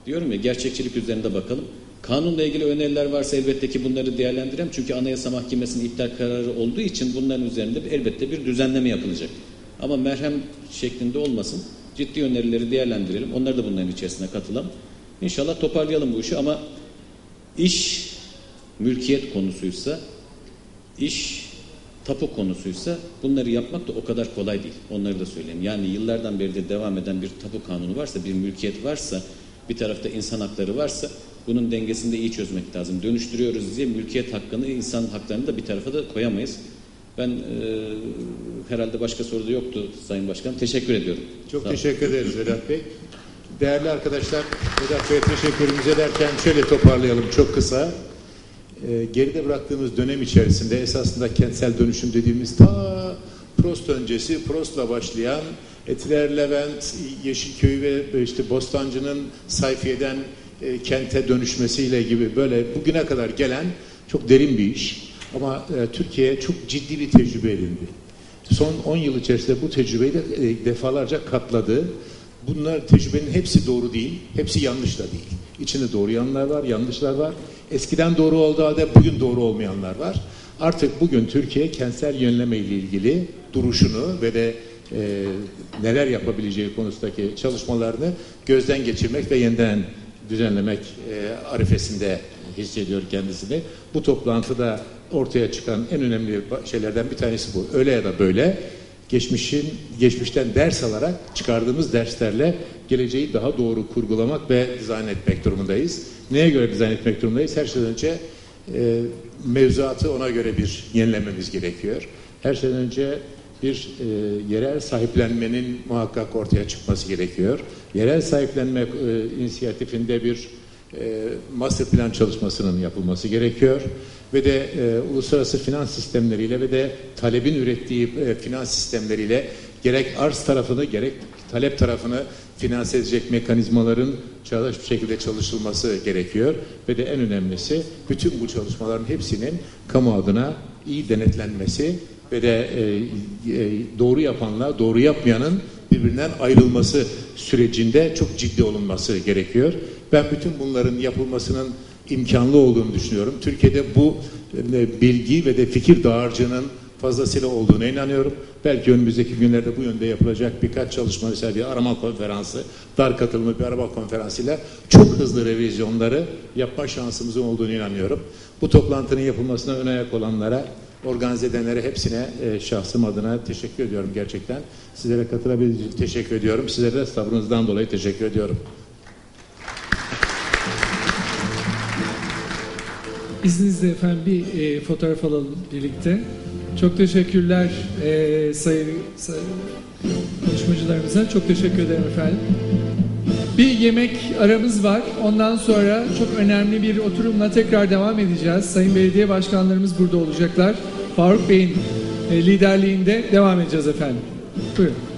diyorum ya gerçekçilik üzerinde bakalım. Kanunla ilgili öneriler varsa elbette ki bunları değerlendirem. Çünkü Anayasa Mahkemesi'nin iptal kararı olduğu için bunların üzerinde elbette bir düzenleme yapılacak. Ama merhem şeklinde olmasın. Ciddi önerileri değerlendirelim. Onlar da bunların içerisine katılalım. İnşallah toparlayalım bu işi ama iş mülkiyet konusuysa, iş tapu konusuysa bunları yapmak da o kadar kolay değil. Onları da söyleyeyim. Yani yıllardan beri de devam eden bir tapu kanunu varsa, bir mülkiyet varsa, bir tarafta insan hakları varsa bunun dengesini de iyi çözmek lazım. Dönüştürüyoruz diye mülkiyet hakkını, insan haklarını da bir tarafa da koyamayız. Ben e, herhalde başka soru da yoktu Sayın Başkan. Teşekkür ediyorum. Çok Sağ olun. teşekkür ederiz Vedat Bey. Değerli arkadaşlar, Vedat Bey'e teşekkürümüzü ederken şöyle toparlayalım çok kısa. Ee, geride bıraktığımız dönem içerisinde esasında kentsel dönüşüm dediğimiz ta Prost öncesi, Prost'la başlayan Etiler, Levent, Yeşilköy ve işte Bostancı'nın sayfiyeden e, kente dönüşmesiyle gibi böyle bugüne kadar gelen çok derin bir iş. Ama e, Türkiye çok ciddi bir tecrübe edindi. Son 10 yıl içerisinde bu tecrübeyi de e, defalarca katladı. Bunlar tecrübenin hepsi doğru değil, hepsi yanlış da değil. İçinde doğru yanlar var, yanlışlar var. Eskiden doğru olduğu halde bugün doğru olmayanlar var. Artık bugün Türkiye kentsel yönleme ile ilgili duruşunu ve de e, neler yapabileceği konusundaki çalışmalarını gözden geçirmek ve yeniden düzenlemek e, arifesinde hissediyor kendisini. Bu toplantıda ortaya çıkan en önemli şeylerden bir tanesi bu. Öyle ya da böyle geçmişin geçmişten ders alarak çıkardığımız derslerle geleceği daha doğru kurgulamak ve dizayn etmek durumundayız. Neye göre dizayn etmek durumundayız? Her şeyden önce e, mevzuatı ona göre bir yenilememiz gerekiyor. Her şeyden önce bir e, yerel sahiplenmenin muhakkak ortaya çıkması gerekiyor. Yerel sahiplenme e, inisiyatifinde bir e, master plan çalışmasının yapılması gerekiyor ve de e, uluslararası finans sistemleriyle ve de talebin ürettiği e, finans sistemleriyle gerek arz tarafını gerek talep tarafını finanse edecek mekanizmaların çağdaş bir şekilde çalışılması gerekiyor ve de en önemlisi bütün bu çalışmaların hepsinin kamu adına iyi denetlenmesi ve de e, e, doğru yapanla doğru yapmayanın birbirinden ayrılması sürecinde çok ciddi olunması gerekiyor. Ben bütün bunların yapılmasının imkanlı olduğunu düşünüyorum. Türkiye'de bu e, bilgi ve de fikir dağarcığının fazlasıyla olduğuna inanıyorum. Belki önümüzdeki günlerde bu yönde yapılacak birkaç çalışma mesela bir arama konferansı, dar katılımlı bir arama konferansıyla çok hızlı revizyonları yapma şansımızın olduğunu inanıyorum. Bu toplantının yapılmasına ön ayak olanlara, organize edenlere hepsine e, şahsım adına teşekkür ediyorum gerçekten. Sizlere katılabildiğiniz için teşekkür ediyorum. Sizlere de sabrınızdan dolayı teşekkür ediyorum. İzninizle efendim bir e, fotoğraf alalım birlikte. Çok teşekkürler e, sayın, sayın konuşmacılarımıza. Çok teşekkür ederim efendim. Bir yemek aramız var. Ondan sonra çok önemli bir oturumla tekrar devam edeceğiz. Sayın belediye başkanlarımız burada olacaklar. Faruk Bey'in e, liderliğinde devam edeceğiz efendim. Buyurun.